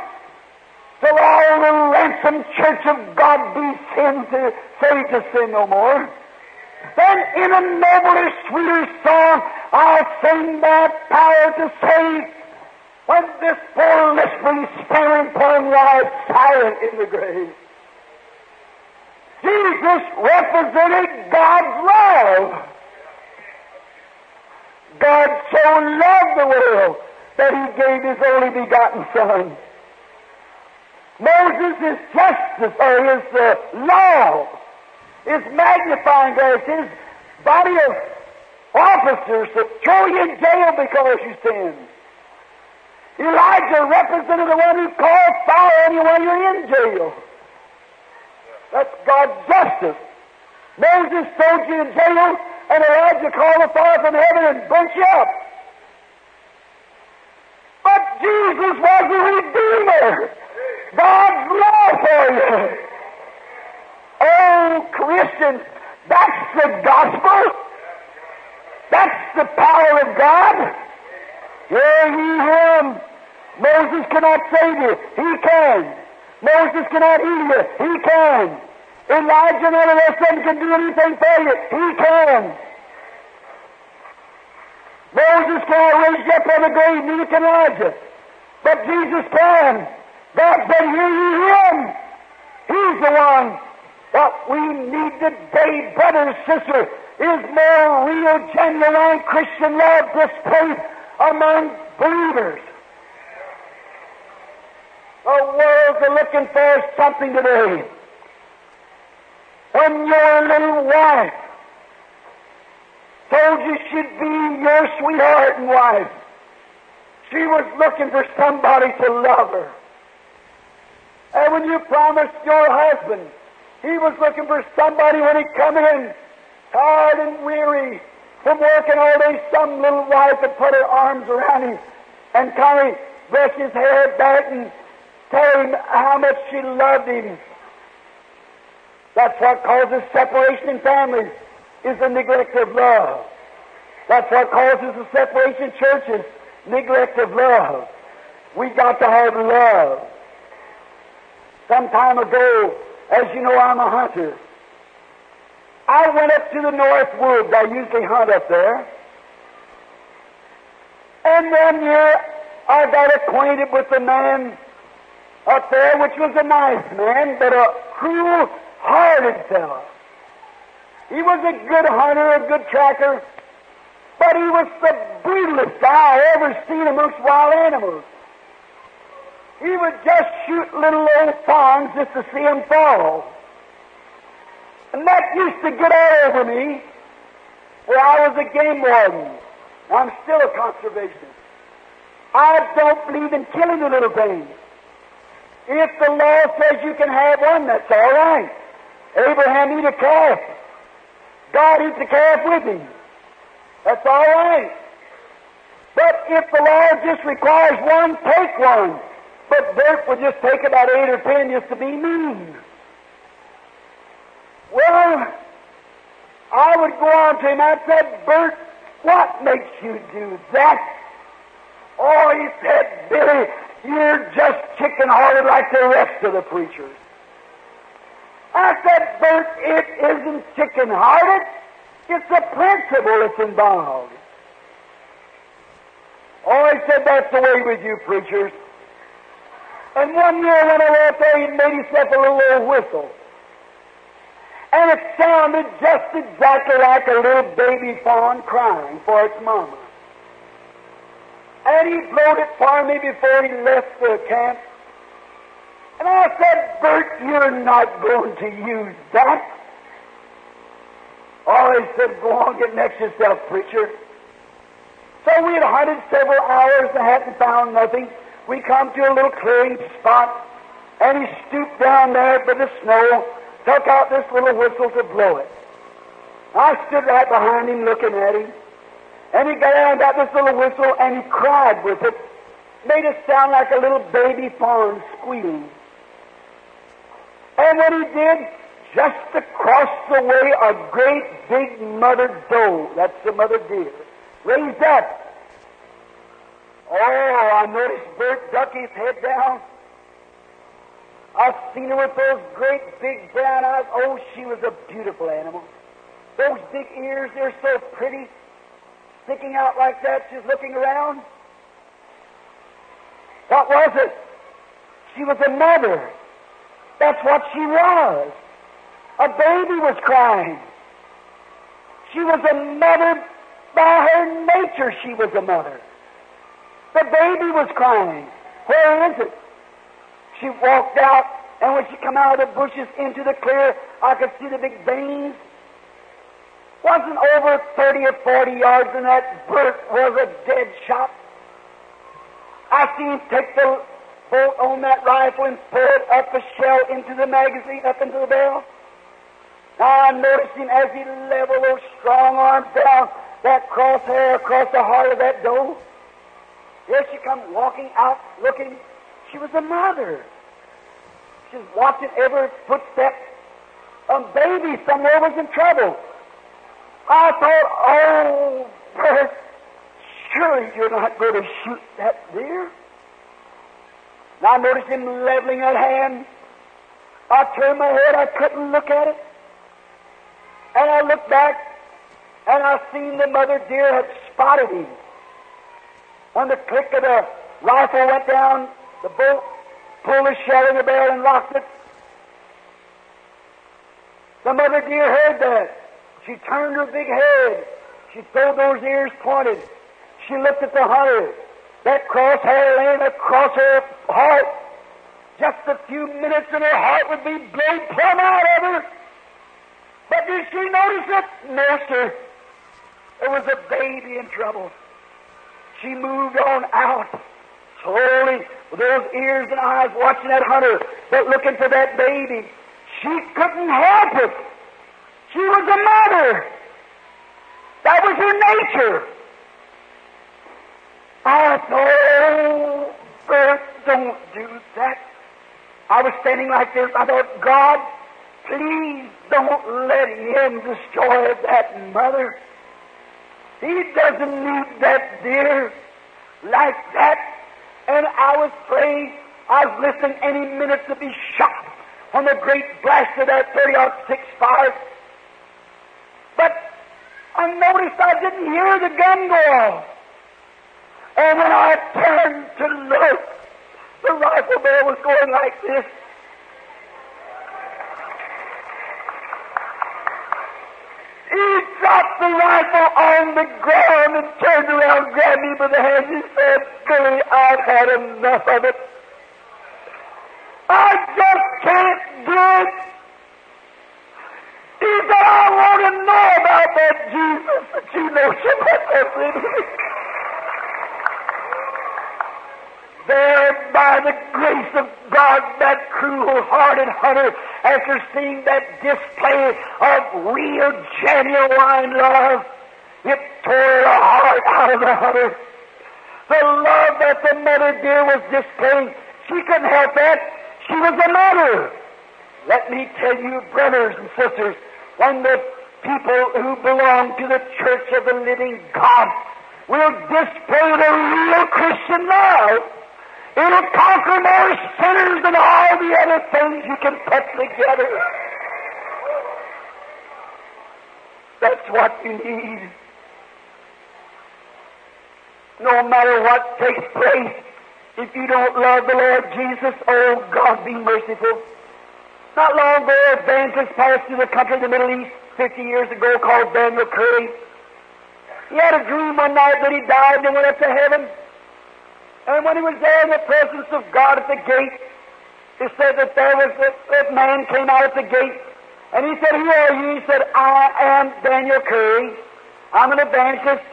till all the ransomed church of God be sin uh, to say to sin no more. Then in a nobler, sweeter song, I'll sing that power to save when this poor lisping, stammering poem lies silent in the grave. Jesus represented God's love. God so loved the world that he gave his only begotten Son. Moses is justice, or his uh, law is magnifying glass, his body of officers that throw you in jail because you sinned. Elijah represented the one who called fire on you while you're in jail. That's God's justice. Moses threw you in jail, and Elijah called the fire from heaven and burnt you up. But Jesus was the Redeemer. God's law for you. Oh, Christians, that's the gospel. That's the power of God. Hear ye him. Moses cannot save you. He can. Moses cannot heal you. He can. Elijah none of of them can do anything for you. He can. Moses can't raise you up from the grave, neither can Elijah. But Jesus can. God said, Hear ye him. He's the one. What we need today, brother and sister, is more real, genuine Christian love displayed among believers. The world's looking for something today. When your little wife told you she'd be your sweetheart and wife, she was looking for somebody to love her. And when you promised your husband, he was looking for somebody when he come in, tired and weary from working all day, some little wife would put her arms around him and kind of brush his hair back and tell him how much she loved him. That's what causes separation in families, is the neglect of love. That's what causes the separation in churches, neglect of love. We got to have love. Some time ago, as you know, I'm a hunter. I went up to the North Woods. I usually hunt up there. And one year, I got acquainted with a man up there, which was a nice man, but a cruel-hearted fellow. He was a good hunter, a good tracker, but he was the brutalest guy I ever seen amongst wild animals. He would just shoot little old fawns just to see them fall. And that used to get all over me, where I was a game warden. I'm still a conservationist. I don't believe in killing the little things. If the law says you can have one, that's all right. Abraham eat a calf. God eats a calf with him. That's all right. But if the law just requires one, take one. But Bert would just take about eight or ten just to be mean. Well, I would go on to him. I said, Bert, what makes you do that? Oh, he said, Billy, you're just chicken hearted like the rest of the preachers. I said, Bert, it isn't chicken hearted. It's a principle that's involved. Oh, he said, that's the way with you preachers. And one year when I went there, he made himself a little old whistle. And it sounded just exactly like a little baby fawn crying for its mama. And he blowed it for me before he left the camp. And I said, Bert, you're not going to use that. Oh, he said, go on, get next yourself, preacher. So we had hunted several hours and hadn't found nothing. We come to a little clearing spot, and he stooped down there by the snow, took out this little whistle to blow it. I stood right behind him looking at him. And he got out and got this little whistle and he cried with it. Made it sound like a little baby fawn squealing. And when he did, just across the way, a great big mother doe, that's the mother deer, raised up. Oh, I noticed Bert duck his head down. I've seen her with those great big brown eyes. Oh, she was a beautiful animal. Those big ears, they're so pretty sticking out like that, she's looking around. What was it? She was a mother. That's what she was. A baby was crying. She was a mother by her nature, she was a mother. The baby was crying. Where is it? She walked out, and when she come out of the bushes into the clear, I could see the big veins wasn't over 30 or 40 yards, and that Bert was a dead shot. I seen him take the bolt on that rifle and pull it up the shell into the magazine, up into the barrel. Now I noticed him as he leveled those strong arms down that crosshair across the heart of that doe. Here she come walking out, looking. She was a mother. She's watching every footstep. A baby somewhere was in trouble. I thought, oh, Bert, surely you're not going to shoot that deer. And I noticed him leveling that hand. I turned my head, I couldn't look at it. And I looked back, and I seen the mother deer had spotted him. When the click of the rifle went down, the bolt pulled the shell in the barrel and locked it. The mother deer heard that. She turned her big head. She pulled those ears pointed. She looked at the hunter. That crosshair laying across her heart. Just a few minutes and her heart would be blown plumb out of her. But did she notice it? No, sir. There was a baby in trouble. She moved on out slowly with those ears and eyes watching that hunter, but looking for that baby. She couldn't help it. She was a mother. That was her nature. I thought, oh, don't do that. I was standing like this. I thought, God, please don't let him destroy that mother. He doesn't need that deer like that. And I was praying. I was listening any minute to be shot on the great blast of that 30 6 fire. But I noticed I didn't hear the gun go off. And when I turned to look, the rifle barrel was going like this. He dropped the rifle on the ground and turned around, grabbed me by the hand, and said, Billy, I've had enough of it. I just can't do it. He said, I want to know about that Jesus that you know so much of. There, by the grace of God, that cruel-hearted hunter, after seeing that display of real, genuine love, it tore the heart out of the hunter. The love that the mother deer was displaying, she couldn't help that. She was a mother. Let me tell you, brothers and sisters, when the people who belong to the church of the living God will display the real Christian love, it'll conquer more sinners than all the other things you can put together. That's what you need. No matter what takes place, if you don't love the Lord Jesus, oh God, be merciful. Not long ago, a evangelist passed through the country of the Middle East 50 years ago called Daniel Curry. He had a dream one night that he died and went up to heaven. And when he was there in the presence of God at the gate, he said that there was that, man came out at the gate. And he said, Who are you? He said, I am Daniel Curry. I'm an evangelist.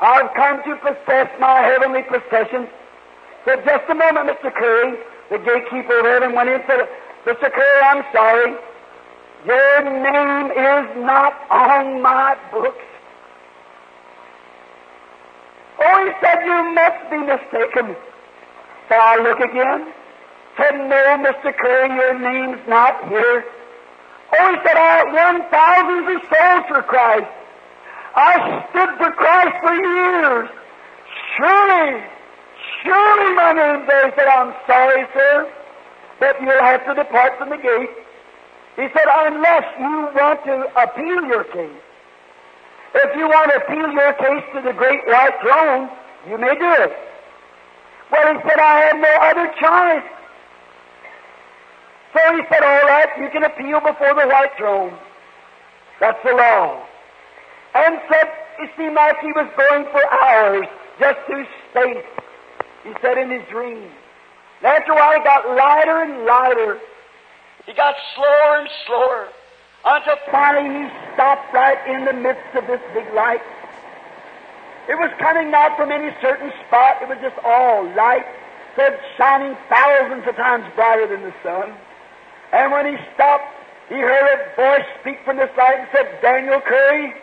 I've come to possess my heavenly possessions. Said, just a moment, Mr. Curry. The gatekeeper of heaven went in and said, Mr. Curry, I'm sorry. Your name is not on my books. Oh, he said, you must be mistaken. So I look again. Said, no, Mr. Curry, your name's not here. Oh, he said, I won thousands of souls for Christ. I stood for Christ for years. Surely, surely my name's there. He said, I'm sorry, sir but you'll have to depart from the gate. He said, unless you want to appeal your case. If you want to appeal your case to the great white throne, you may do it. Well, he said, I have no other choice. So he said, all right, you can appeal before the white throne. That's the law. And said, it seemed like he was going for hours just through space. He said in his dream. And after a while, it got lighter and lighter. He got slower and slower. Until finally he stopped right in the midst of this big light. It was coming not from any certain spot, it was just all light, said shining thousands of times brighter than the sun. And when he stopped, he heard a voice speak from this light and said, Daniel Curry,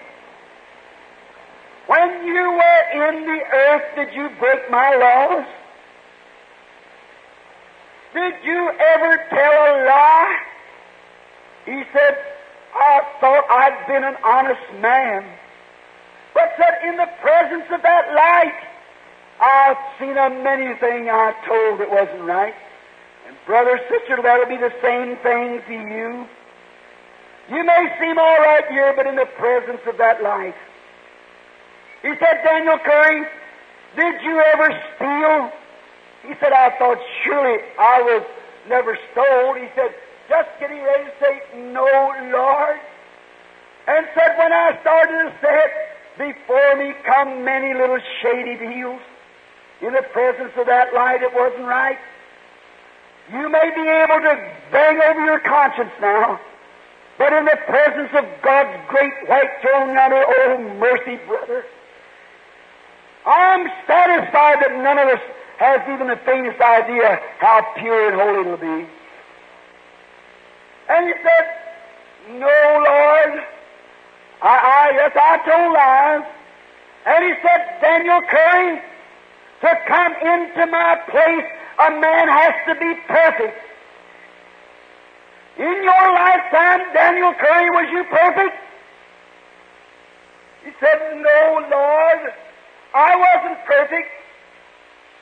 when you were in the earth, did you break my laws? Did you ever tell a lie? He said, I thought I'd been an honest man. But said, in the presence of that light, I've seen a many thing I told that wasn't right. And brother, sister, that'll be the same thing to you. You may seem all right here, but in the presence of that light. He said, Daniel Curry, did you ever steal? He said, I thought surely I was never stole. He said, just getting ready to say, No, Lord. And said, when I started to say it, before me come many little shady deals. In the presence of that light, it wasn't right. You may be able to bang over your conscience now. But in the presence of God's great white throne yonder, oh mercy, brother, I'm satisfied that none of us has even the faintest idea how pure and holy it'll be. And he said, No, Lord. I, I yes, I told lies. And he said, Daniel Curry, to come into my place, a man has to be perfect. In your lifetime, Daniel Curry, was you perfect? He said, No, Lord, I wasn't perfect.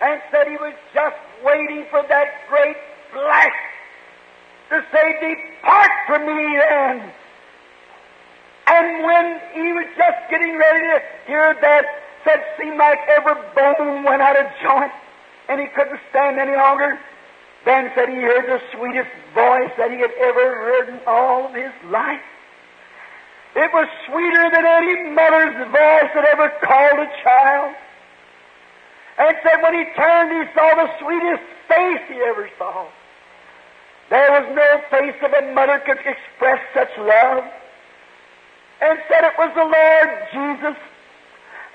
And said he was just waiting for that great flash to say, Depart from me then. And when he was just getting ready to hear that, said, seemed like every bone went out of joint, and he couldn't stand any longer. Then said he heard the sweetest voice that he had ever heard in all of his life. It was sweeter than any mother's voice that ever called a child. And said when he turned, he saw the sweetest face he ever saw. There was no face of a mother could express such love. And said it was the Lord Jesus.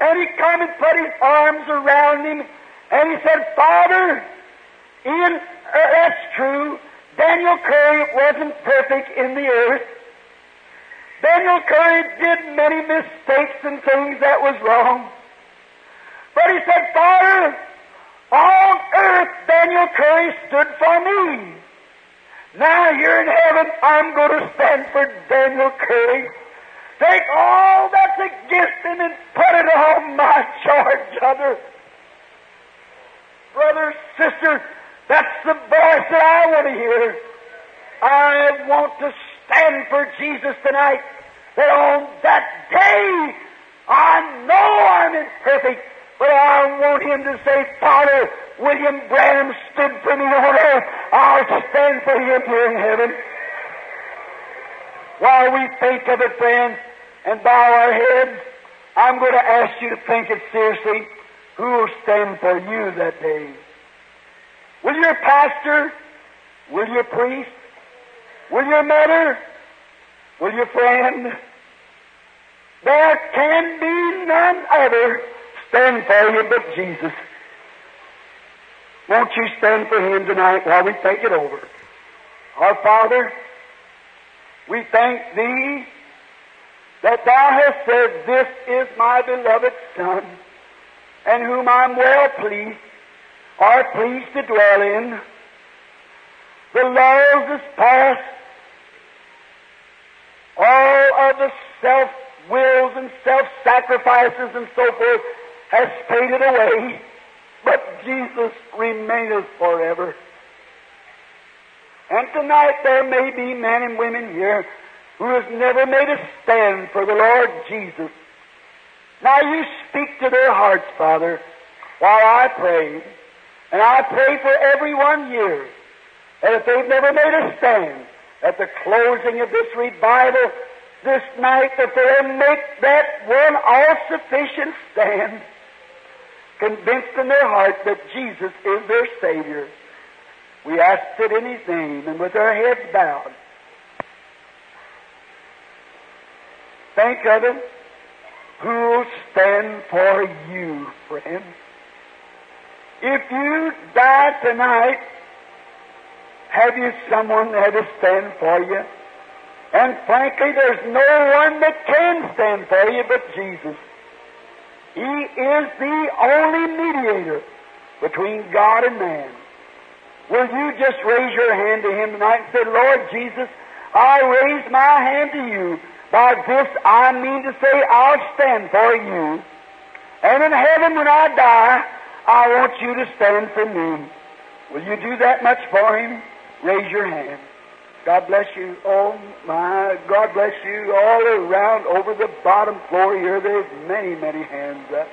And he come and put his arms around him, and he said, Father, in uh, that's true. Daniel Curry wasn't perfect in the earth. Daniel Curry did many mistakes and things that was wrong. But he said, Father, on earth Daniel Curry stood for me. Now here in heaven, I'm going to stand for Daniel Curry. Take all that's against him and put it on my charge, brother. Brother, sister, that's the voice that I want to hear. I want to stand for Jesus tonight. That on that day, I know I'm imperfect, but I want Him to say, Father, William Branham stood for me on earth. I'll stand for Him here in heaven. While we think of it, friends, and bow our heads, I'm going to ask you to think it seriously. Who will stand for you that day? Will your pastor? Will your priest? Will your mother? Will your friend? There can be none other stand for you but Jesus. Won't you stand for Him tonight while we think it over? Our Father, we thank Thee that Thou hast said, This is my beloved Son, and whom I'm well pleased are pleased to dwell in. The laws is past. All of the self wills and self sacrifices and so forth has faded away, but Jesus remaineth forever. And tonight there may be men and women here who has never made a stand for the Lord Jesus. Now you speak to their hearts, Father, while I pray. And I pray for everyone here that if they've never made a stand at the closing of this revival this night, that they'll make that one all-sufficient stand, convinced in their heart that Jesus is their Savior. We ask it in His name and with our heads bowed. Think of it. Who'll stand for you, friend? If you die tonight, have you someone there to stand for you? And frankly, there's no one that can stand for you but Jesus. He is the only mediator between God and man. Will you just raise your hand to Him tonight and say, Lord Jesus, I raise my hand to you. By this I mean to say I'll stand for you. And in heaven when I die, I want you to stand for me. Will you do that much for Him? Raise your hand. God bless you. Oh my, God bless you all around over the bottom floor here. There's many, many hands up.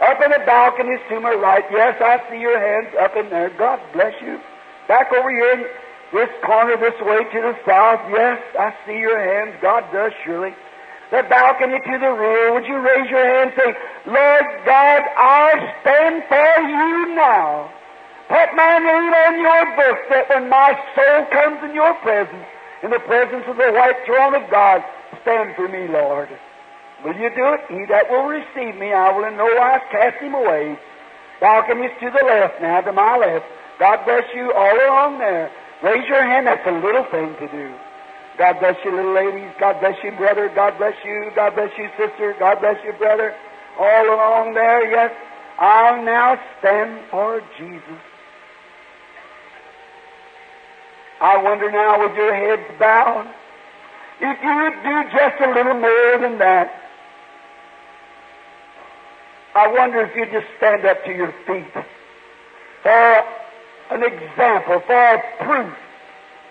Up in the balconies to my right. Yes, I see your hands up in there. God bless you. Back over here in this corner, this way to the south. Yes, I see your hands. God does surely. The balcony to the rear. Would you raise your hand and say, Lord God, I'll stand for you now. Put my name on your book that when my soul comes in your presence, in the presence of the white throne of God, stand for me, Lord. Will you do it? He that will receive me, I will in no wise cast him away. Balconies to the left now, to my left. God bless you all along there. Raise your hand. That's a little thing to do. God bless you, little ladies. God bless you, brother. God bless you. God bless you, sister. God bless you, brother. All along there, yes. I'll now stand for Jesus. I wonder now, with your heads bowed, if you would do just a little more than that. I wonder if you'd just stand up to your feet for an example, for proof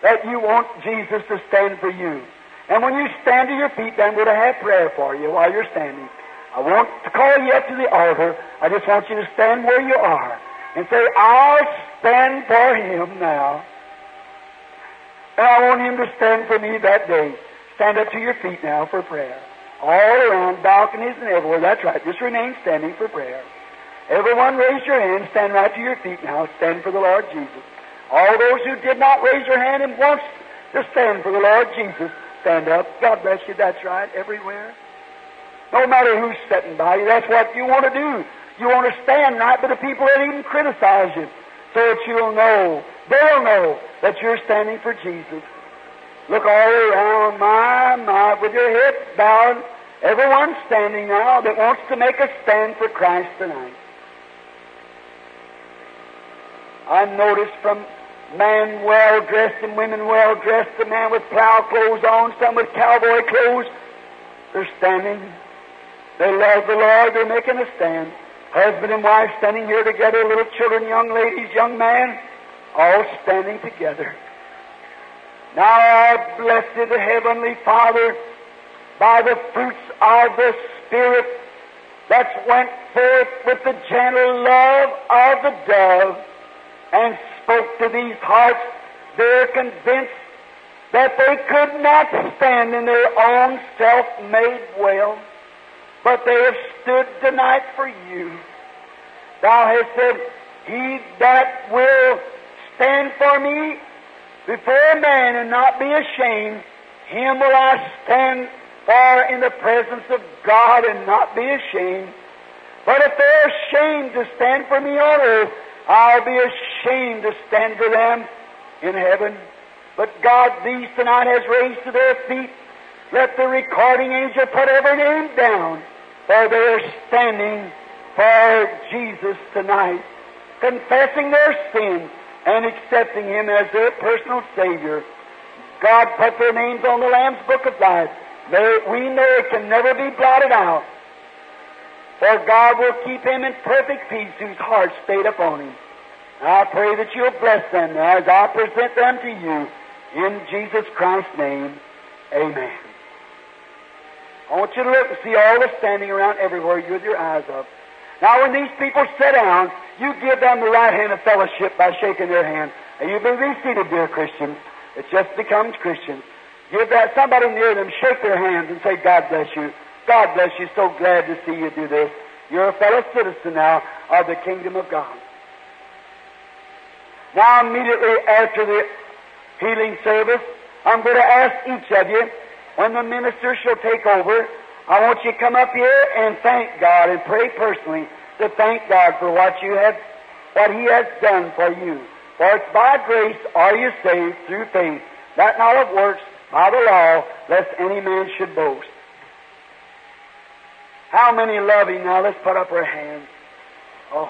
that you want Jesus to stand for you. And when you stand to your feet, I'm going to have prayer for you while you're standing. I want to call you up to the altar. I just want you to stand where you are and say, I'll stand for him now. And I want him to stand for me that day. Stand up to your feet now for prayer. All around, balconies and everywhere. That's right. Just remain standing for prayer. Everyone raise your hand. Stand right to your feet now. Stand for the Lord Jesus. All those who did not raise your hand and wants to stand for the Lord Jesus, stand up. God bless you. That's right. Everywhere. No matter who's sitting by you, that's what you want to do. You want to stand right by the people that even criticize you so that you'll know, they'll know that you're standing for Jesus. Look all around, my, my, with your head bowed. Everyone standing now that wants to make a stand for Christ tonight. I noticed from men well dressed and women well dressed, the man with plow clothes on, some with cowboy clothes. They're standing. They love the Lord. They're making a stand. Husband and wife standing here together, little children, young ladies, young man, all standing together. Now our blessed Heavenly Father, by the fruits of the Spirit that went forth with the gentle love of the dove and spoke to these hearts, they're convinced that they could not stand in their own self-made will, but they have stood tonight for you. Thou hast said, He that will stand for me before man and not be ashamed, him will I stand for in the presence of God and not be ashamed. But if they're ashamed to stand for me on earth, I'll be ashamed to stand for them in heaven. But God, these tonight has raised to their feet. Let the recording angel put every name down, for they're standing for Jesus tonight, confessing their sins and accepting Him as their personal Savior. God put their names on the Lamb's Book of Life. They, we know it can never be blotted out. For God will keep him in perfect peace whose heart stayed upon him. I pray that you'll bless them as I present them to you. In Jesus Christ's name, amen. I want you to look and see all the standing around everywhere with your eyes up. Now, when these people sit down, you give them the right hand of fellowship by shaking their hand. And you may be seated, dear Christians. It just becomes Christians. Give that somebody near them, shake their hands, and say, God bless you. God bless you. So glad to see you do this. You're a fellow citizen now of the kingdom of God. Now, immediately after the healing service, I'm going to ask each of you when the minister shall take over, I want you to come up here and thank God and pray personally to thank God for what you have, what He has done for you. For it's by grace are you saved through faith, that not of works, by the law, lest any man should boast. How many love Him now? Let's put up our hands. Oh,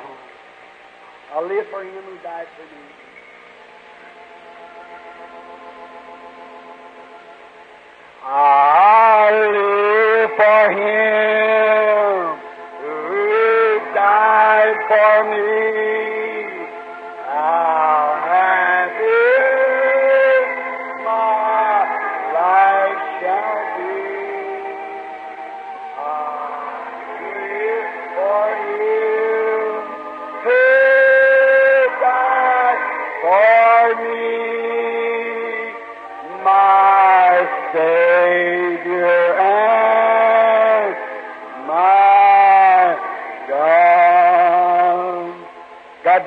I live for Him who died for me. I live for Him for me. How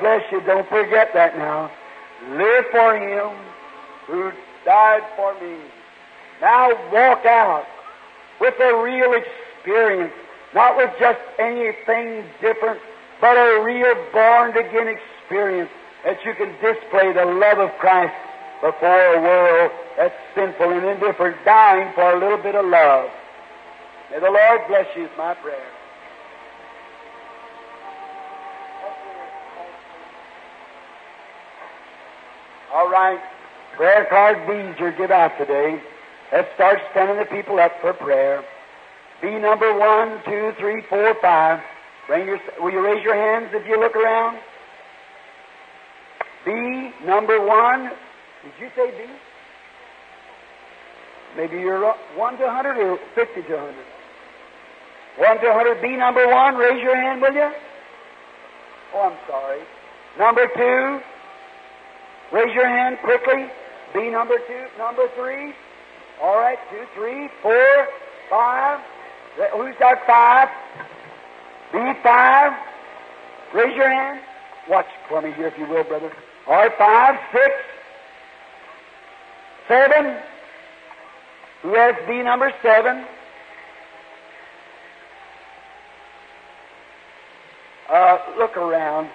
bless you. Don't forget that now. Live for Him who died for me. Now walk out with a real experience, not with just anything different, but a real born again experience that you can display the love of Christ before a world that's sinful and indifferent, dying for a little bit of love. May the Lord bless you, is my prayer. All right. Prayer card B's are give out today. Let's start standing the people up for prayer. B number one, two, three, four, five. Your, will you raise your hands if you look around? B number one. Did you say B? Maybe you're 1 to 100 or 50 to 100. 1 to 100. B number one. Raise your hand, will you? Oh, I'm sorry. Number two. Raise your hand quickly. B number two. Number three. All right. Two, three, four, five. Who's got five? B five. Raise your hand. Watch for me here, if you will, brother. All right. Five, six, seven. Who has B number seven? Uh, look around.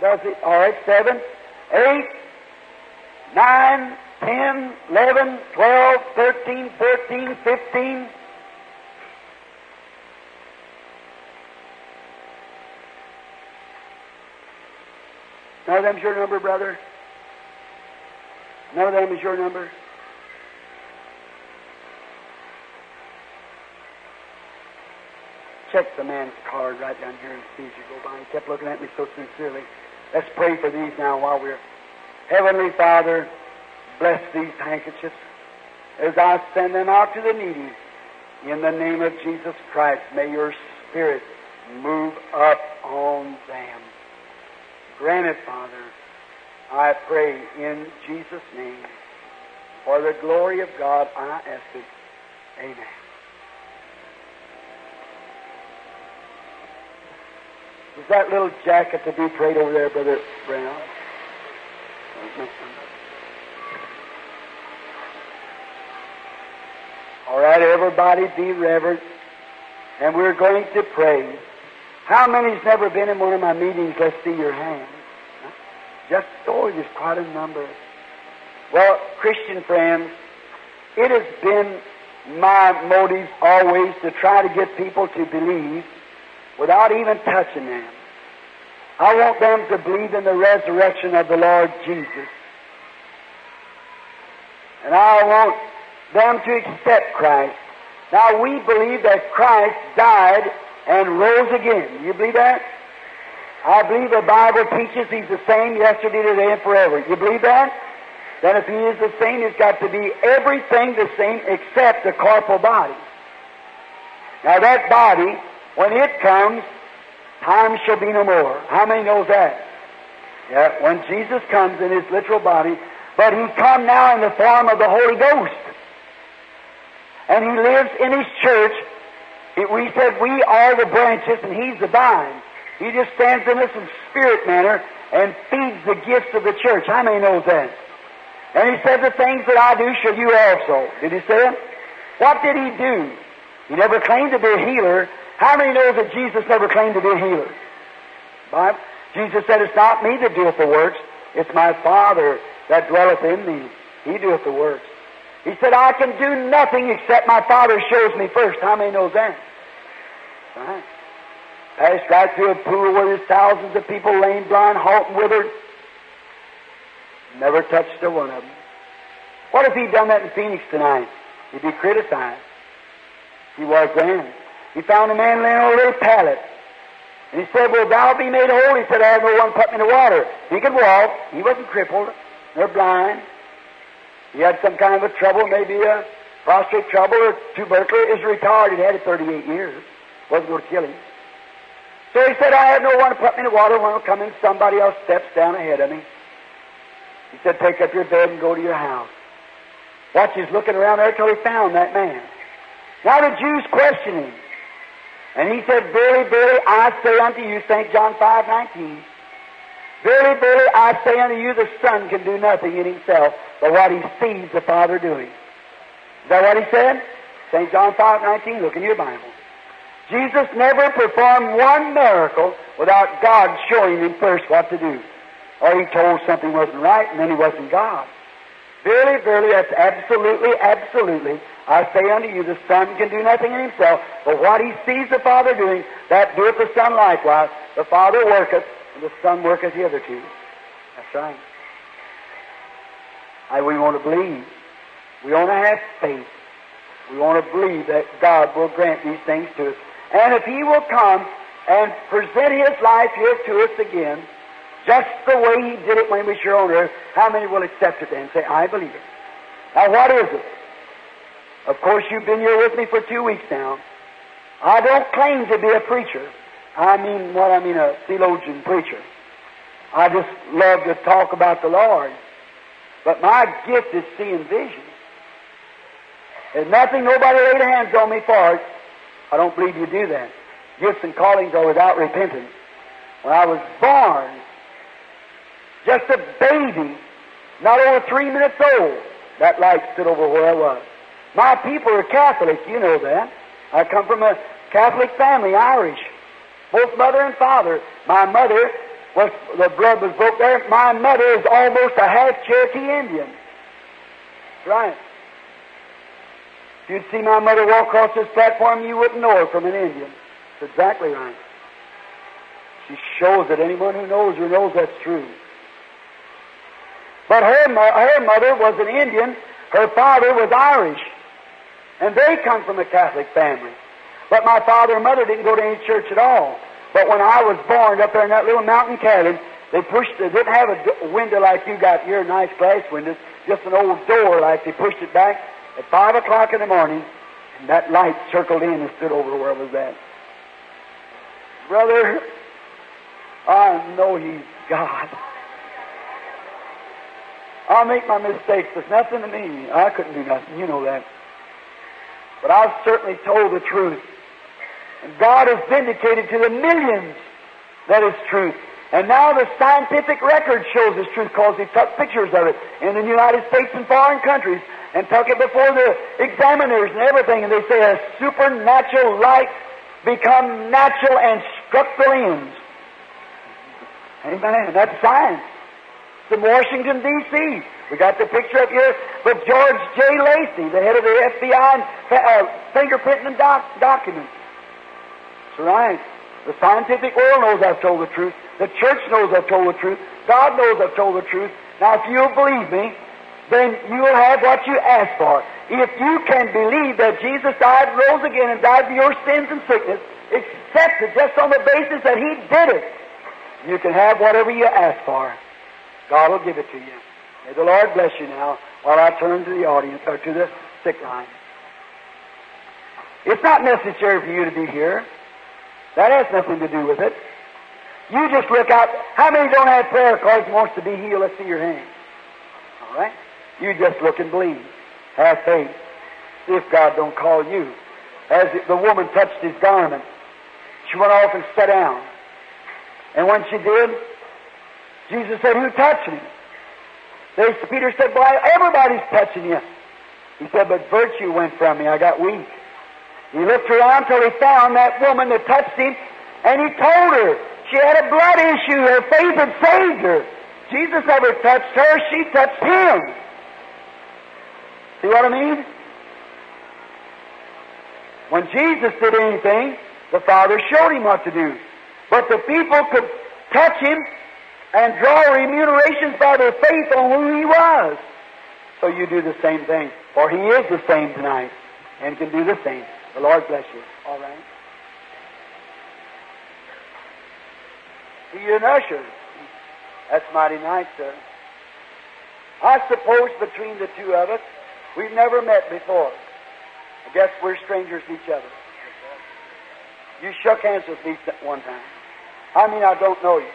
Does it? All right, seven, eight, nine, ten, eleven, twelve, thirteen, fourteen, fifteen. None of them's your number, brother. None of them is your number. Check the man's card right down here and see as you go by. He kept looking at me so sincerely. Let's pray for these now while we're. Heavenly Father, bless these handkerchiefs as I send them out to the needy. In the name of Jesus Christ, may your Spirit move up on them. Grant it, Father. I pray in Jesus' name. For the glory of God, I ask it. Amen. Is that little jacket to be prayed over there, Brother Brown? All right, everybody be reverent. And we're going to pray. How many's never been in one of my meetings? Let's see your hands. Just, oh, there's quite a number. Well, Christian friends, it has been my motive always to try to get people to believe without even touching them. I want them to believe in the resurrection of the Lord Jesus. And I want them to accept Christ. Now, we believe that Christ died and rose again. You believe that? I believe the Bible teaches He's the same yesterday, today, and forever. You believe that? Then if He is the same, He's got to be everything the same except the corporal body. Now that body, when it comes, time shall be no more. How many knows that? Yeah, when Jesus comes in His literal body, but He come now in the form of the Holy Ghost. And He lives in His church. It, we said we are the branches and He's the vine. He just stands in us in spirit manner and feeds the gifts of the church. How many knows that? And he said, The things that I do shall you also. Did he say it? What did he do? He never claimed to be a healer. How many know that Jesus never claimed to be a healer? Bible? Jesus said, It's not me that doeth the works, it's my Father that dwelleth in me. He doeth the works. He said, I can do nothing except my Father shows me first. How many knows that? Right. Passed right through a pool where there's thousands of people lame, blind, halt, and withered. Never touched a one of them. What if he'd done that in Phoenix tonight? He'd be criticized. He was then. He found a man laying on a little pallet. And he said, Will thou be made whole? He said, I have no one put me in the water. He could walk. He wasn't crippled nor blind. He had some kind of a trouble, maybe a prostate trouble or tuberculosis. He was retarded. He had it 38 years. Wasn't going to kill him. So he said, I have no one to put me in the water. When I come in, somebody else steps down ahead of me. He said, Take up your bed and go to your house. Watch, he's looking around there till he found that man. Now the Jews questioned him. And he said, Verily, verily, I say unto you, St. John 5 19, Verily, verily, I say unto you, the Son can do nothing in himself but what he sees the Father doing. Is that what he said? St. John 5 19, look in your Bible. Jesus never performed one miracle without God showing him first what to do. Or he told something wasn't right and then he wasn't God. Verily, verily, that's absolutely, absolutely. I say unto you, the Son can do nothing in himself, but what he sees the Father doing, that doeth the Son likewise. The Father worketh, and the Son worketh hitherto. That's right. I, we want to believe. We want to have faith. We want to believe that God will grant these things to us. And if He will come and present His life here to us again, just the way He did it when we were on earth, how many will accept it then and say, I believe it? Now, what is it? Of course, you've been here with me for two weeks now. I don't claim to be a preacher. I mean, what I mean, a theologian preacher. I just love to talk about the Lord. But my gift is seeing visions. There's nothing nobody laid hands on me for it. I don't believe you do that. Gifts and callings are without repentance. When I was born, just a baby, not over three minutes old, that light stood over where I was. My people are Catholic, you know that. I come from a Catholic family, Irish. Both mother and father. My mother was, the blood was broke there. My mother is almost a half Cherokee Indian. Right. If you'd see my mother walk across this platform, you wouldn't know her from an Indian. That's exactly right. She shows that anyone who knows her knows that's true. But her, her mother was an Indian, her father was Irish. And they come from a Catholic family. But my father and mother didn't go to any church at all. But when I was born up there in that little mountain cabin, they pushed, they didn't have a window like you got your nice glass windows, just an old door like they pushed it back at five o'clock in the morning, and that light circled in and stood over where I was at. Brother, I know He's God. I'll make my mistakes. There's nothing to me. I couldn't do nothing. You know that. But I've certainly told the truth. And God has vindicated to the millions that it's truth. And now the scientific record shows it's truth because they took pictures of it in the United States and foreign countries and took it before the examiners and everything. And they say a supernatural light become natural and struck the lens. Amen. That's science from Washington, D.C. We got the picture up here with George J. Lacy, the head of the FBI, and, uh, fingerprinting doc- documents. That's right. The scientific world knows I've told the truth. The church knows I've told the truth. God knows I've told the truth. Now, if you'll believe me, then you will have what you ask for. If you can believe that Jesus died, rose again, and died for your sins and sickness, accept it just on the basis that He did it, you can have whatever you ask for. God will give it to you. May the Lord bless you now while I turn to the audience or to the sick line. It's not necessary for you to be here. That has nothing to do with it. You just look out. How many don't have prayer cards and wants to be healed? Let's see your hand. All right? You just look and believe. Have faith. If God don't call you. As the woman touched his garment, she went off and sat down. And when she did, Jesus said, Who touched me? They, Peter said, Why, everybody's touching you. He said, But virtue went from me. I got weak. He looked around till he found that woman that touched him, and he told her she had a blood issue. Her faith had saved her. Jesus never touched her, she touched him. See what I mean? When Jesus did anything, the Father showed him what to do. But the people could touch him and draw remunerations by their faith on who he was. So you do the same thing. For he is the same tonight and can do the same. The Lord bless you. All right. Be an usher. That's mighty nice, sir. I suppose between the two of us, we've never met before. I guess we're strangers to each other. You shook hands with me one time. I mean, I don't know you.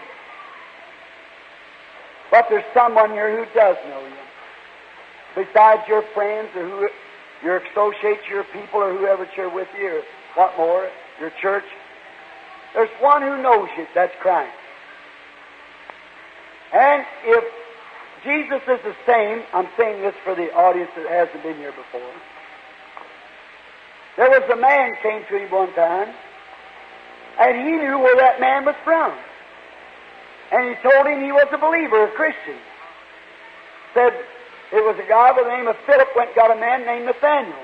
But there's someone here who does know you. Besides your friends or who your associates, your people, or whoever you're with you, or what more, your church. There's one who knows you. That's Christ. And if Jesus is the same, I'm saying this for the audience that hasn't been here before. There was a man came to him one time, and he knew where that man was from. And he told him he was a believer, a Christian. Said it was a guy by the name of Philip went and got a man named Nathaniel.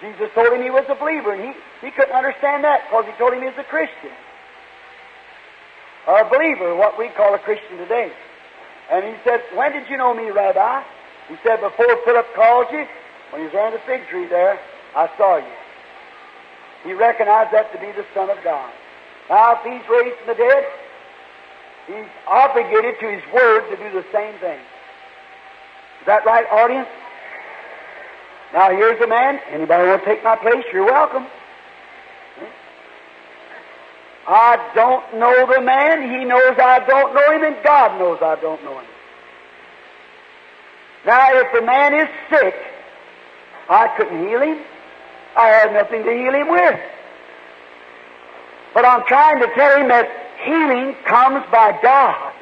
Jesus told him he was a believer, and he, he couldn't understand that because he told him he was a Christian. Or a believer, what we call a Christian today. And he said, When did you know me, Rabbi? He said, Before Philip called you, when he was around the fig tree there, I saw you. He recognized that to be the Son of God. Now, if he's raised from the dead, he's obligated to his word to do the same thing. Is that right, audience? Now, here's a man. Anybody want to take my place? You're welcome. I don't know the man. He knows I don't know him, and God knows I don't know him. Now, if the man is sick, I couldn't heal him. I had nothing to heal him with. But I'm trying to tell him that healing comes by God.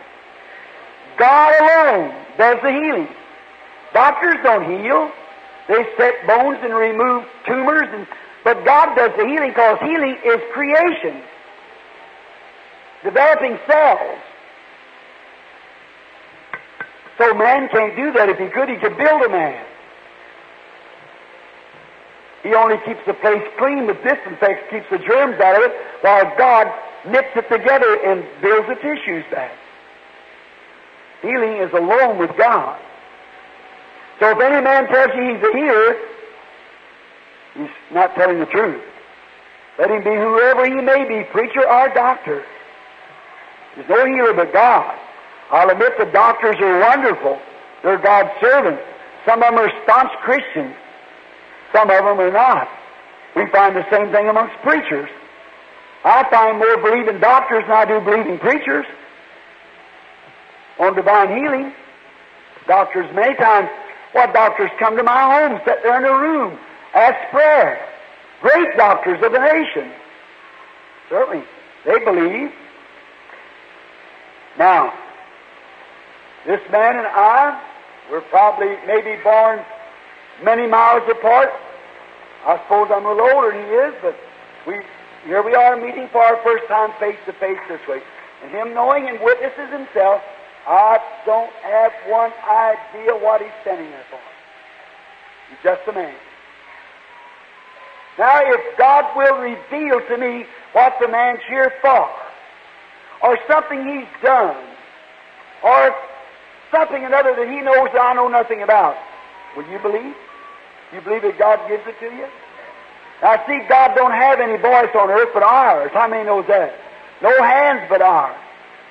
God alone does the healing. Doctors don't heal. They set bones and remove tumors, and, but God does the healing because healing is creation, developing cells. So man can't do that. If he could, he could build a man. He only keeps the place clean with disinfects, keeps the germs out of it, while God knits it together and builds the tissues back. Healing is alone with God. So if any man tells you he's a healer, he's not telling the truth. Let him be whoever he may be, preacher or doctor. There's no healer but God. I'll admit the doctors are wonderful. They're God's servants. Some of them are staunch Christians. Some of them are not. We find the same thing amongst preachers. I find more believing doctors than I do believing preachers on divine healing. Doctors, many times, what doctors come to my home, sit there in a room, ask prayer. Great doctors of the nation. Certainly, they believe. Now, this man and I were probably maybe born many miles apart. I suppose I'm a little older than he is, but we here we are meeting for our first time face to face this way. And him knowing and witnesses himself, I don't have one idea what he's standing there for. He's just a man. Now, if God will reveal to me what the man's here for, or something he's done, or something another that he knows that I know nothing about, will you believe? You believe that God gives it to you? Now, see, God don't have any voice on earth but ours. How many knows that? No hands but ours.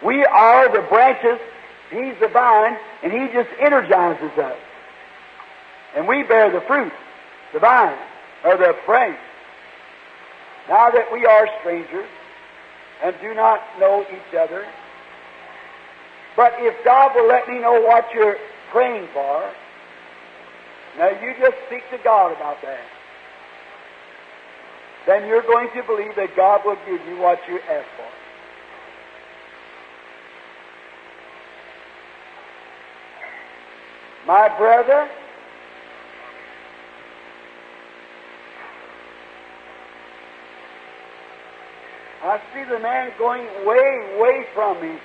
We are the branches. He's the vine, and He just energizes us. And we bear the fruit, the vine, or the branch. Now that we are strangers and do not know each other, but if God will let me know what you're praying for, now you just speak to God about that. Then you're going to believe that God will give you what you ask for. My brother, I see the man going way, way from me.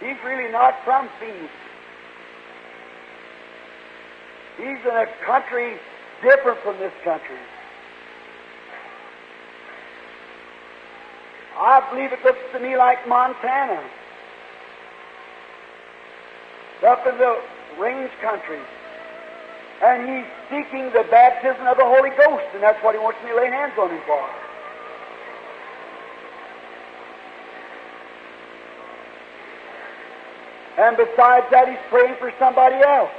He's really not from Phoenix. He's in a country different from this country. I believe it looks to me like Montana. Up in the range country. And he's seeking the baptism of the Holy Ghost, and that's what he wants me to lay hands on him for. And besides that, he's praying for somebody else.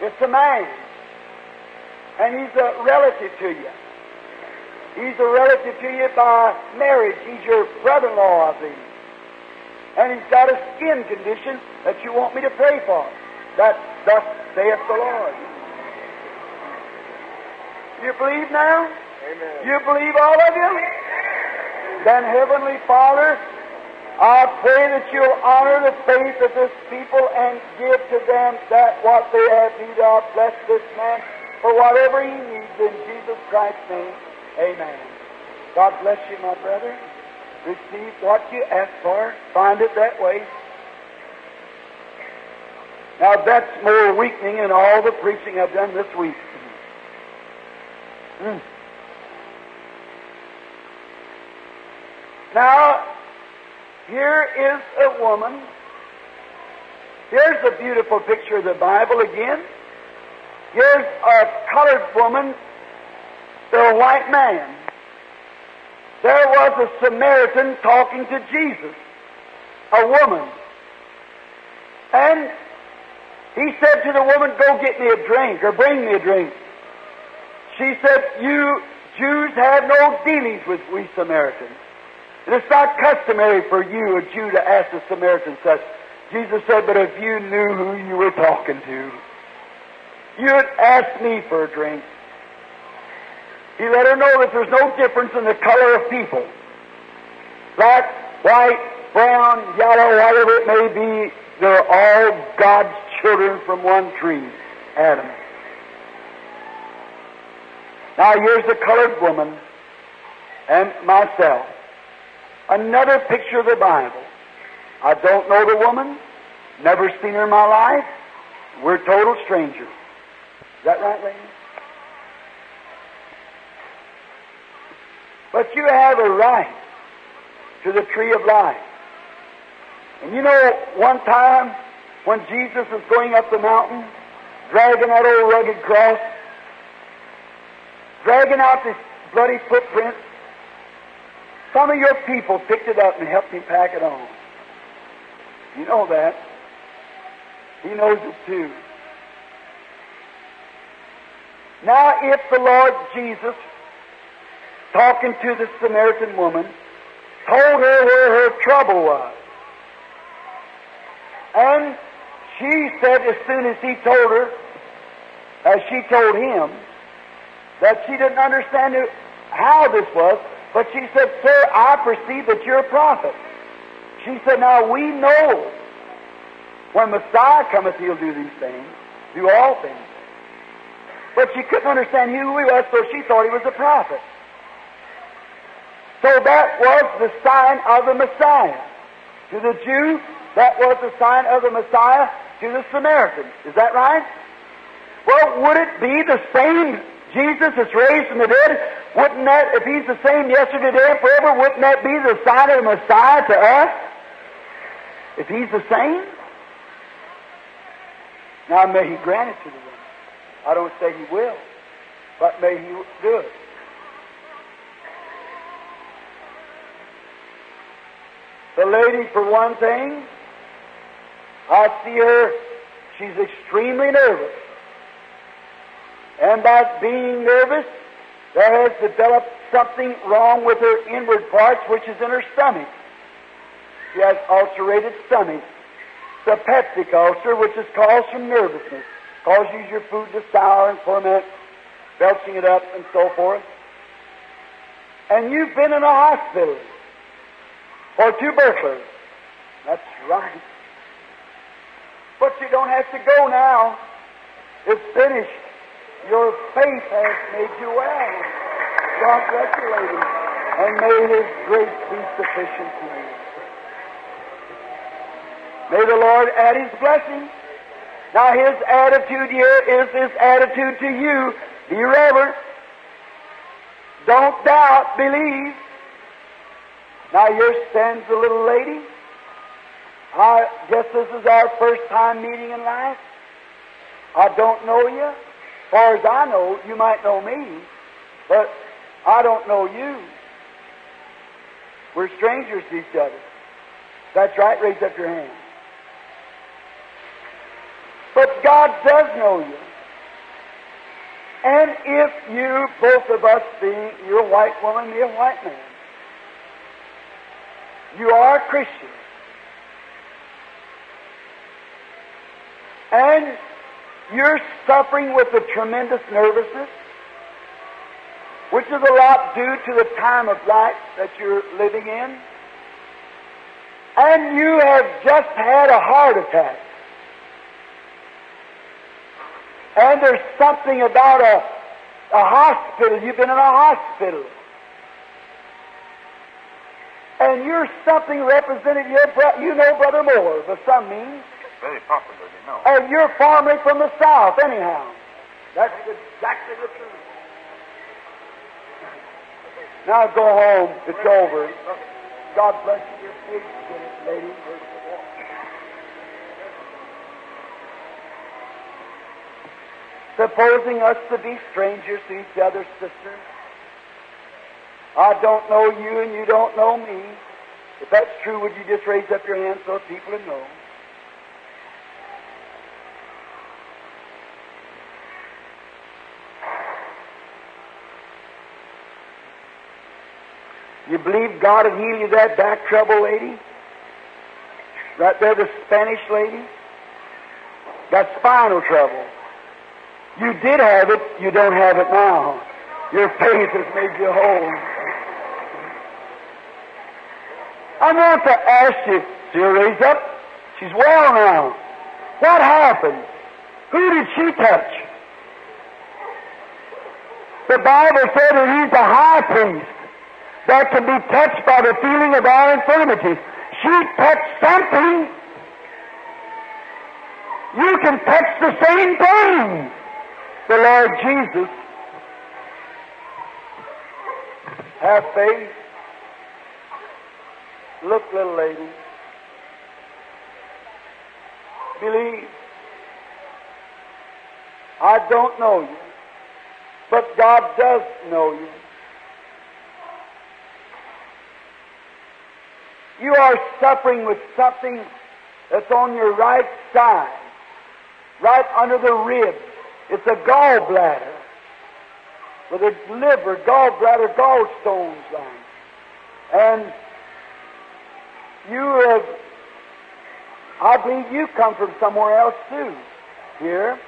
It's a man. And he's a relative to you. He's a relative to you by marriage. He's your brother-in-law, I believe. And he's got a skin condition that you want me to pray for. That thus saith the Lord. You believe now? Amen. You believe all of you? Then, Heavenly Father, I pray that you'll honor the faith of this people and give to them that what they have need of. Bless this man for whatever he needs in Jesus Christ's name. Amen. God bless you, my brother. Receive what you ask for. Find it that way. Now that's more weakening than all the preaching I've done this week. Hmm. Now, here is a woman. Here's a beautiful picture of the Bible again. Here's a colored woman, a white man. There was a Samaritan talking to Jesus, a woman. And he said to the woman, Go get me a drink, or bring me a drink. She said, You Jews have no dealings with we Samaritans. It is not customary for you, a Jew, to ask a Samaritan such. Jesus said, But if you knew who you were talking to, you'd ask me for a drink. He let her know that there's no difference in the color of people. Black, white, brown, yellow, whatever it may be, they're all God's children from one tree, Adam. Now here's the colored woman and myself. Another picture of the Bible. I don't know the woman, never seen her in my life. We're total strangers. Is that right, lady? But you have a right to the tree of life. And you know, one time when Jesus was going up the mountain, dragging that old rugged cross, dragging out this bloody footprint, some of your people picked it up and helped him pack it on. You know that. He knows it too. Now, if the Lord Jesus, talking to the Samaritan woman, told her where her trouble was, and she said as soon as he told her, as she told him, that she didn't understand how this was, but she said, Sir, I perceive that you're a prophet. She said, Now we know when Messiah cometh, he'll do these things, do all things. But she couldn't understand who he was, so she thought he was a prophet. So that was the sign of the Messiah. To the Jew, that was the sign of the Messiah to the Samaritan. Is that right? Well, would it be the same Jesus is raised from the dead? Wouldn't that, if he's the same yesterday, today, forever, wouldn't that be the sign of the Messiah to us? If he's the same? Now, may he grant it to the woman. I don't say he will, but may he do it. The lady, for one thing, I see her, she's extremely nervous. And by being nervous, there has developed something wrong with her inward parts, which is in her stomach. She has ulcerated stomach. A peptic ulcer, which is caused from nervousness. Causes your food to sour and ferment, belching it up and so forth. And you've been in a hospital for two tuberculosis. That's right. But you don't have to go now. It's finished. Your faith has made you well. God bless you, lady. And may His grace be sufficient to you. May the Lord add His blessing. Now His attitude here is His attitude to you. Be reverent. Don't doubt, believe. Now here stands the little lady. I guess this is our first time meeting in life. I don't know you. Far as I know, you might know me, but I don't know you. We're strangers to each other. That's right, raise up your hand. But God does know you. And if you, both of us being, you're a white woman, me a white man, you are Christians. And you're suffering with a tremendous nervousness, which is a lot due to the time of life that you're living in. And you have just had a heart attack. And there's something about a, a hospital. You've been in a hospital. And you're something representing your you know Brother Moore, by some means. Very possible, you know. And you're formerly from the South, anyhow. That's exactly the truth. Now go home. It's over. God bless you. Your faith, lady. Supposing us to be strangers to each other, sister. I don't know you and you don't know me. If that's true, would you just raise up your hand so people would know? You believe God would heal you that back trouble, lady? Right there, the Spanish lady? Got spinal trouble. You did have it, you don't have it now. Your faith has made you whole. I want to ask you, see her raised up? She's well now. What happened? Who did she touch? The Bible said that he's the high priest that can be touched by the feeling of our infirmities. She touched something. You can touch the same thing. The Lord Jesus. Have faith. Look, little lady. Believe. I don't know you, but God does know you. You are suffering with something that's on your right side, right under the ribs. It's a gallbladder with a liver, gallbladder, gallstones line. And you have, I believe you come from somewhere else too, here.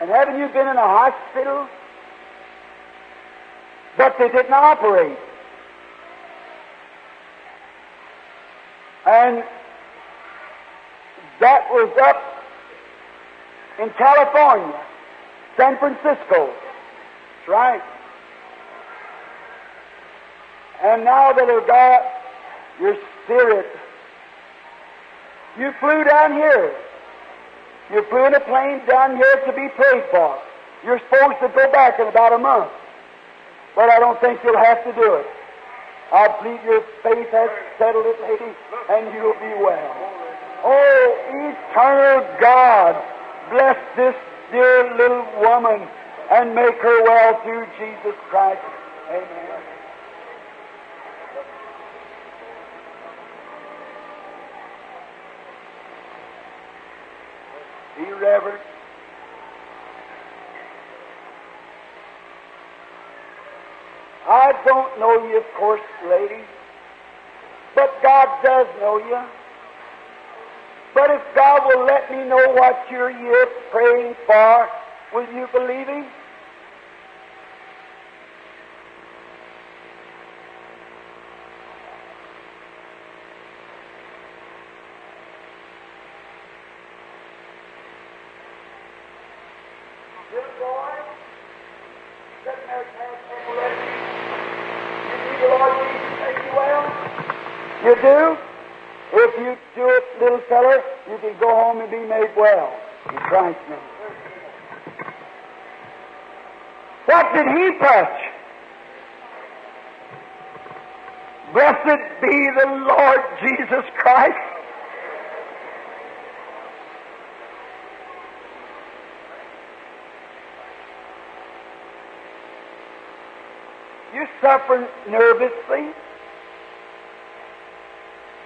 And haven't you been in a hospital? But they didn't operate. And that was up in California, San Francisco. That's right. And now that have got your spirit, you flew down here. You flew in a plane down here to be prayed for. You're supposed to go back in about a month. But I don't think you'll have to do it. I believe your faith has settled it, lady, and you'll be well. Oh, eternal God, bless this dear little woman and make her well through Jesus Christ. Amen. Be reverent. I don't know you, of course, lady, but God does know you. But if God will let me know what you're here praying for, will you believe Him? You do? If you do it, little feller, you can go home and be made well. In Christ's name. What did he touch? Blessed be the Lord Jesus Christ. You suffer nervously.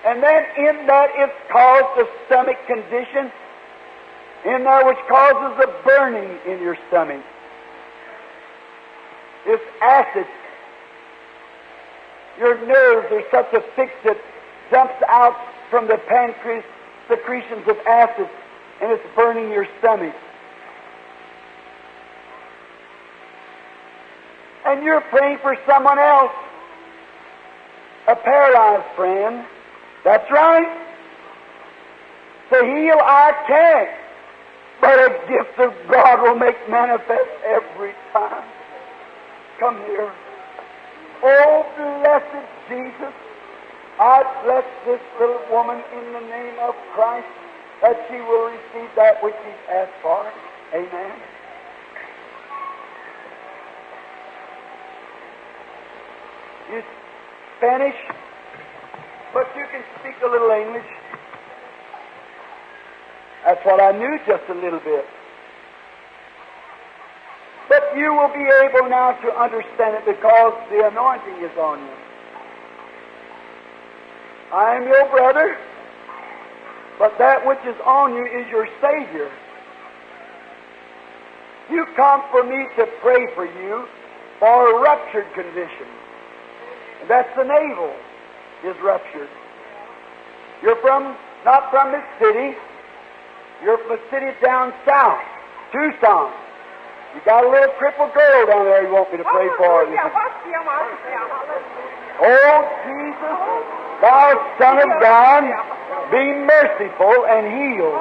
And then in that it's caused a stomach condition in there which causes a burning in your stomach. It's acid. Your nerves are such a fix that dumps out from the pancreas secretions of acid and it's burning your stomach. And you're praying for someone else, a paralyzed friend. That's right. To heal, I can't. But a gift of God will make manifest every time. Come here. Oh, blessed Jesus, I bless this little woman in the name of Christ that she will receive that which she's asked for. Amen. You Spanish, but you can speak a little English. That's what I knew just a little bit. But you will be able now to understand it because the anointing is on you. I am your brother, but that which is on you is your Savior. You come for me to pray for you for a ruptured condition. And that's the navel is ruptured. You're from, not from this city, you're from a city down south, Tucson. You got a little crippled girl down there you want me to pray for. Oh, Jesus, thou Son of God, be merciful and heal.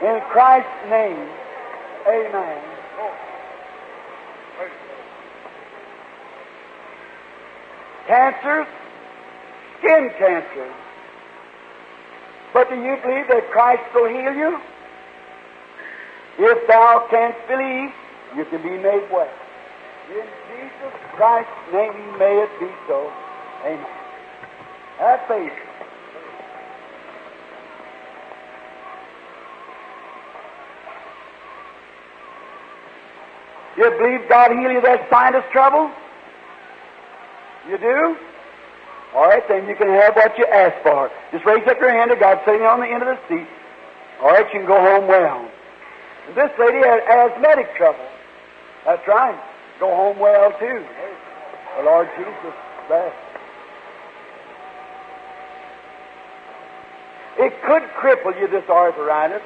In Christ's name, amen. Cancers, skin cancer. But do you believe that Christ will heal you? If thou canst believe, you can be made well. In Jesus Christ's name, may it be so. Amen. Have faith. You believe God heal you that sinus trouble? You do? All right, then you can have what you ask for. Just raise up your hand to God, sitting on the end of the seat. All right, you can go home well. And this lady had asthmatic trouble. That's right. Go home well too. The Lord Jesus bless. It could cripple you, this arthritis,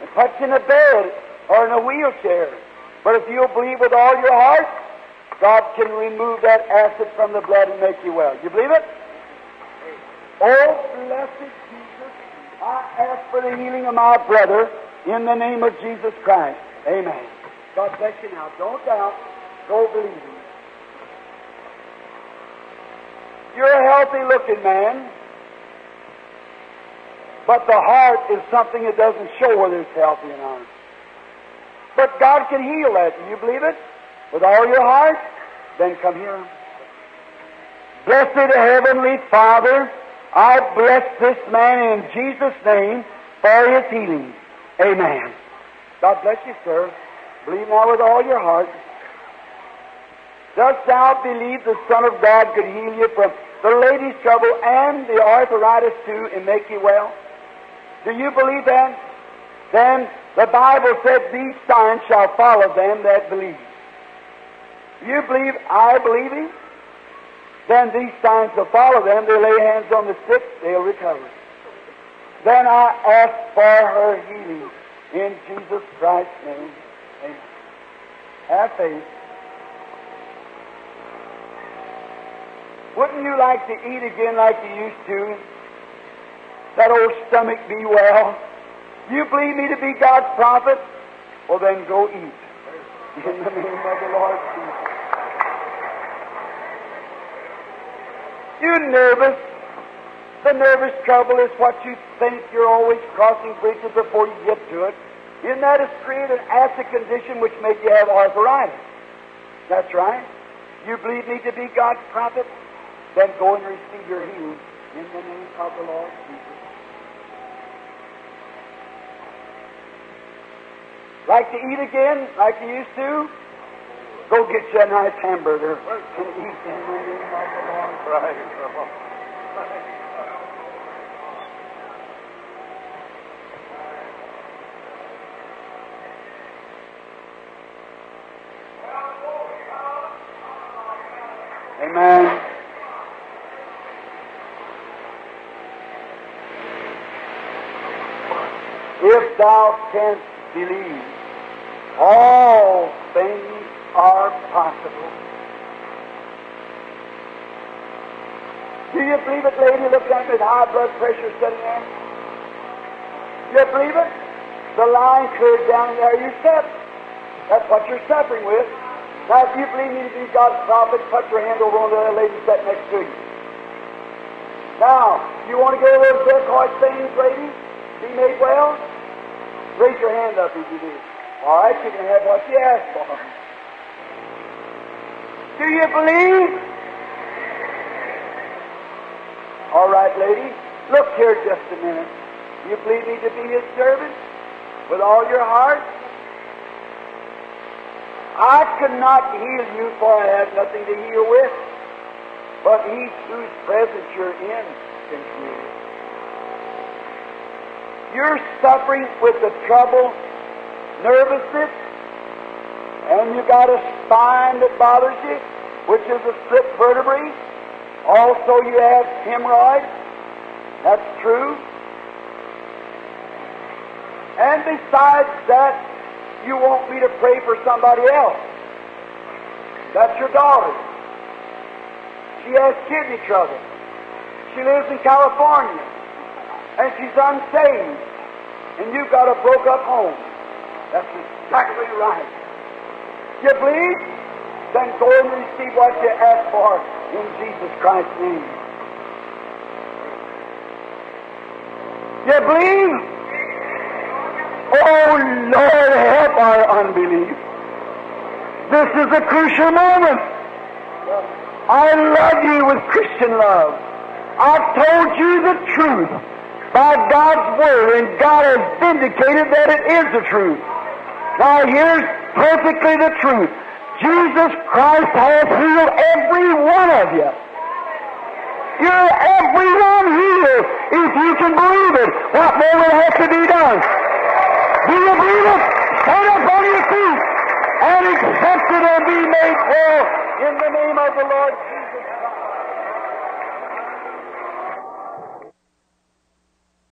and put you in a bed or in a wheelchair. But if you'll believe with all your heart, God can remove that acid from the blood and make you well. You believe it? Oh, blessed Jesus, I ask for the healing of my brother in the name of Jesus Christ. Amen. God bless you now. Don't doubt. Go believing. You're a healthy looking man, but the heart is something that doesn't show whether it's healthy or not. But God can heal that. Do you believe it? With all your heart? Then come here. Blessed Heavenly Father, I bless this man in Jesus' name for his healing. Amen. God bless you, sir. Believe now with all your heart. Dost thou believe the Son of God could heal you from the lady's trouble and the arthritis too and make you well? Do you believe that? Then the Bible said, These signs shall follow them that believe. You believe I believe him? Then these signs will follow them. They lay hands on the sick, they'll recover. Then I ask for her healing in Jesus Christ's name. Amen. Have faith. Wouldn't you like to eat again like you used to? That old stomach be well. You believe me to be God's prophet? Well, then go eat. In the name of the Lord Jesus. You nervous? The nervous trouble is what you think you're always crossing bridges before you get to it. In that is created an acid condition which made you have arthritis. That's right. You believe me to be God's prophet? Then go and receive your healing in the name of the Lord Jesus. Like to eat again, like you used to? Go get you a nice hamburger and eat in the name of the Lord. Right. (laughs) Amen. If thou canst believe, all things are possible. Do you believe it, lady? Look at me with high blood pressure sitting there. Do you believe it? The line cleared down there. You said that's what you're suffering with. Now, if you believe me to be God's prophet, put your hand over on the other lady sitting next to you. Now, do you want to get a little deltoid things, lady? Be made well? Raise your hand up if you do. All right, you can have what you ask for. Do you believe? All right, lady. Look here just a minute. Do you believe me to be his servant with all your heart? I could not heal you, for I have nothing to heal with. But he whose presence you're in can heal you. You're suffering with the trouble, nervousness, and you got a spine that bothers you, which is a split vertebrae. Also, you have hemorrhoids. That's true. And besides that, you want me to pray for somebody else. That's your daughter. She has kidney trouble. She lives in California. And she's unsaved. And you've got a broke up home. That's exactly right. You believe? Then go and receive what you ask for in Jesus Christ's name. You believe? Oh Lord, help our unbelief. This is a crucial moment. I love you with Christian love. I've told you the truth by God's Word, and God has vindicated that it is the truth. Now here's perfectly the truth. Jesus Christ has healed every one of you. You're everyone healed if you can believe it. What more will have to be done? Do you believe it? Stand up on your feet and accept it and be made whole in the name of the Lord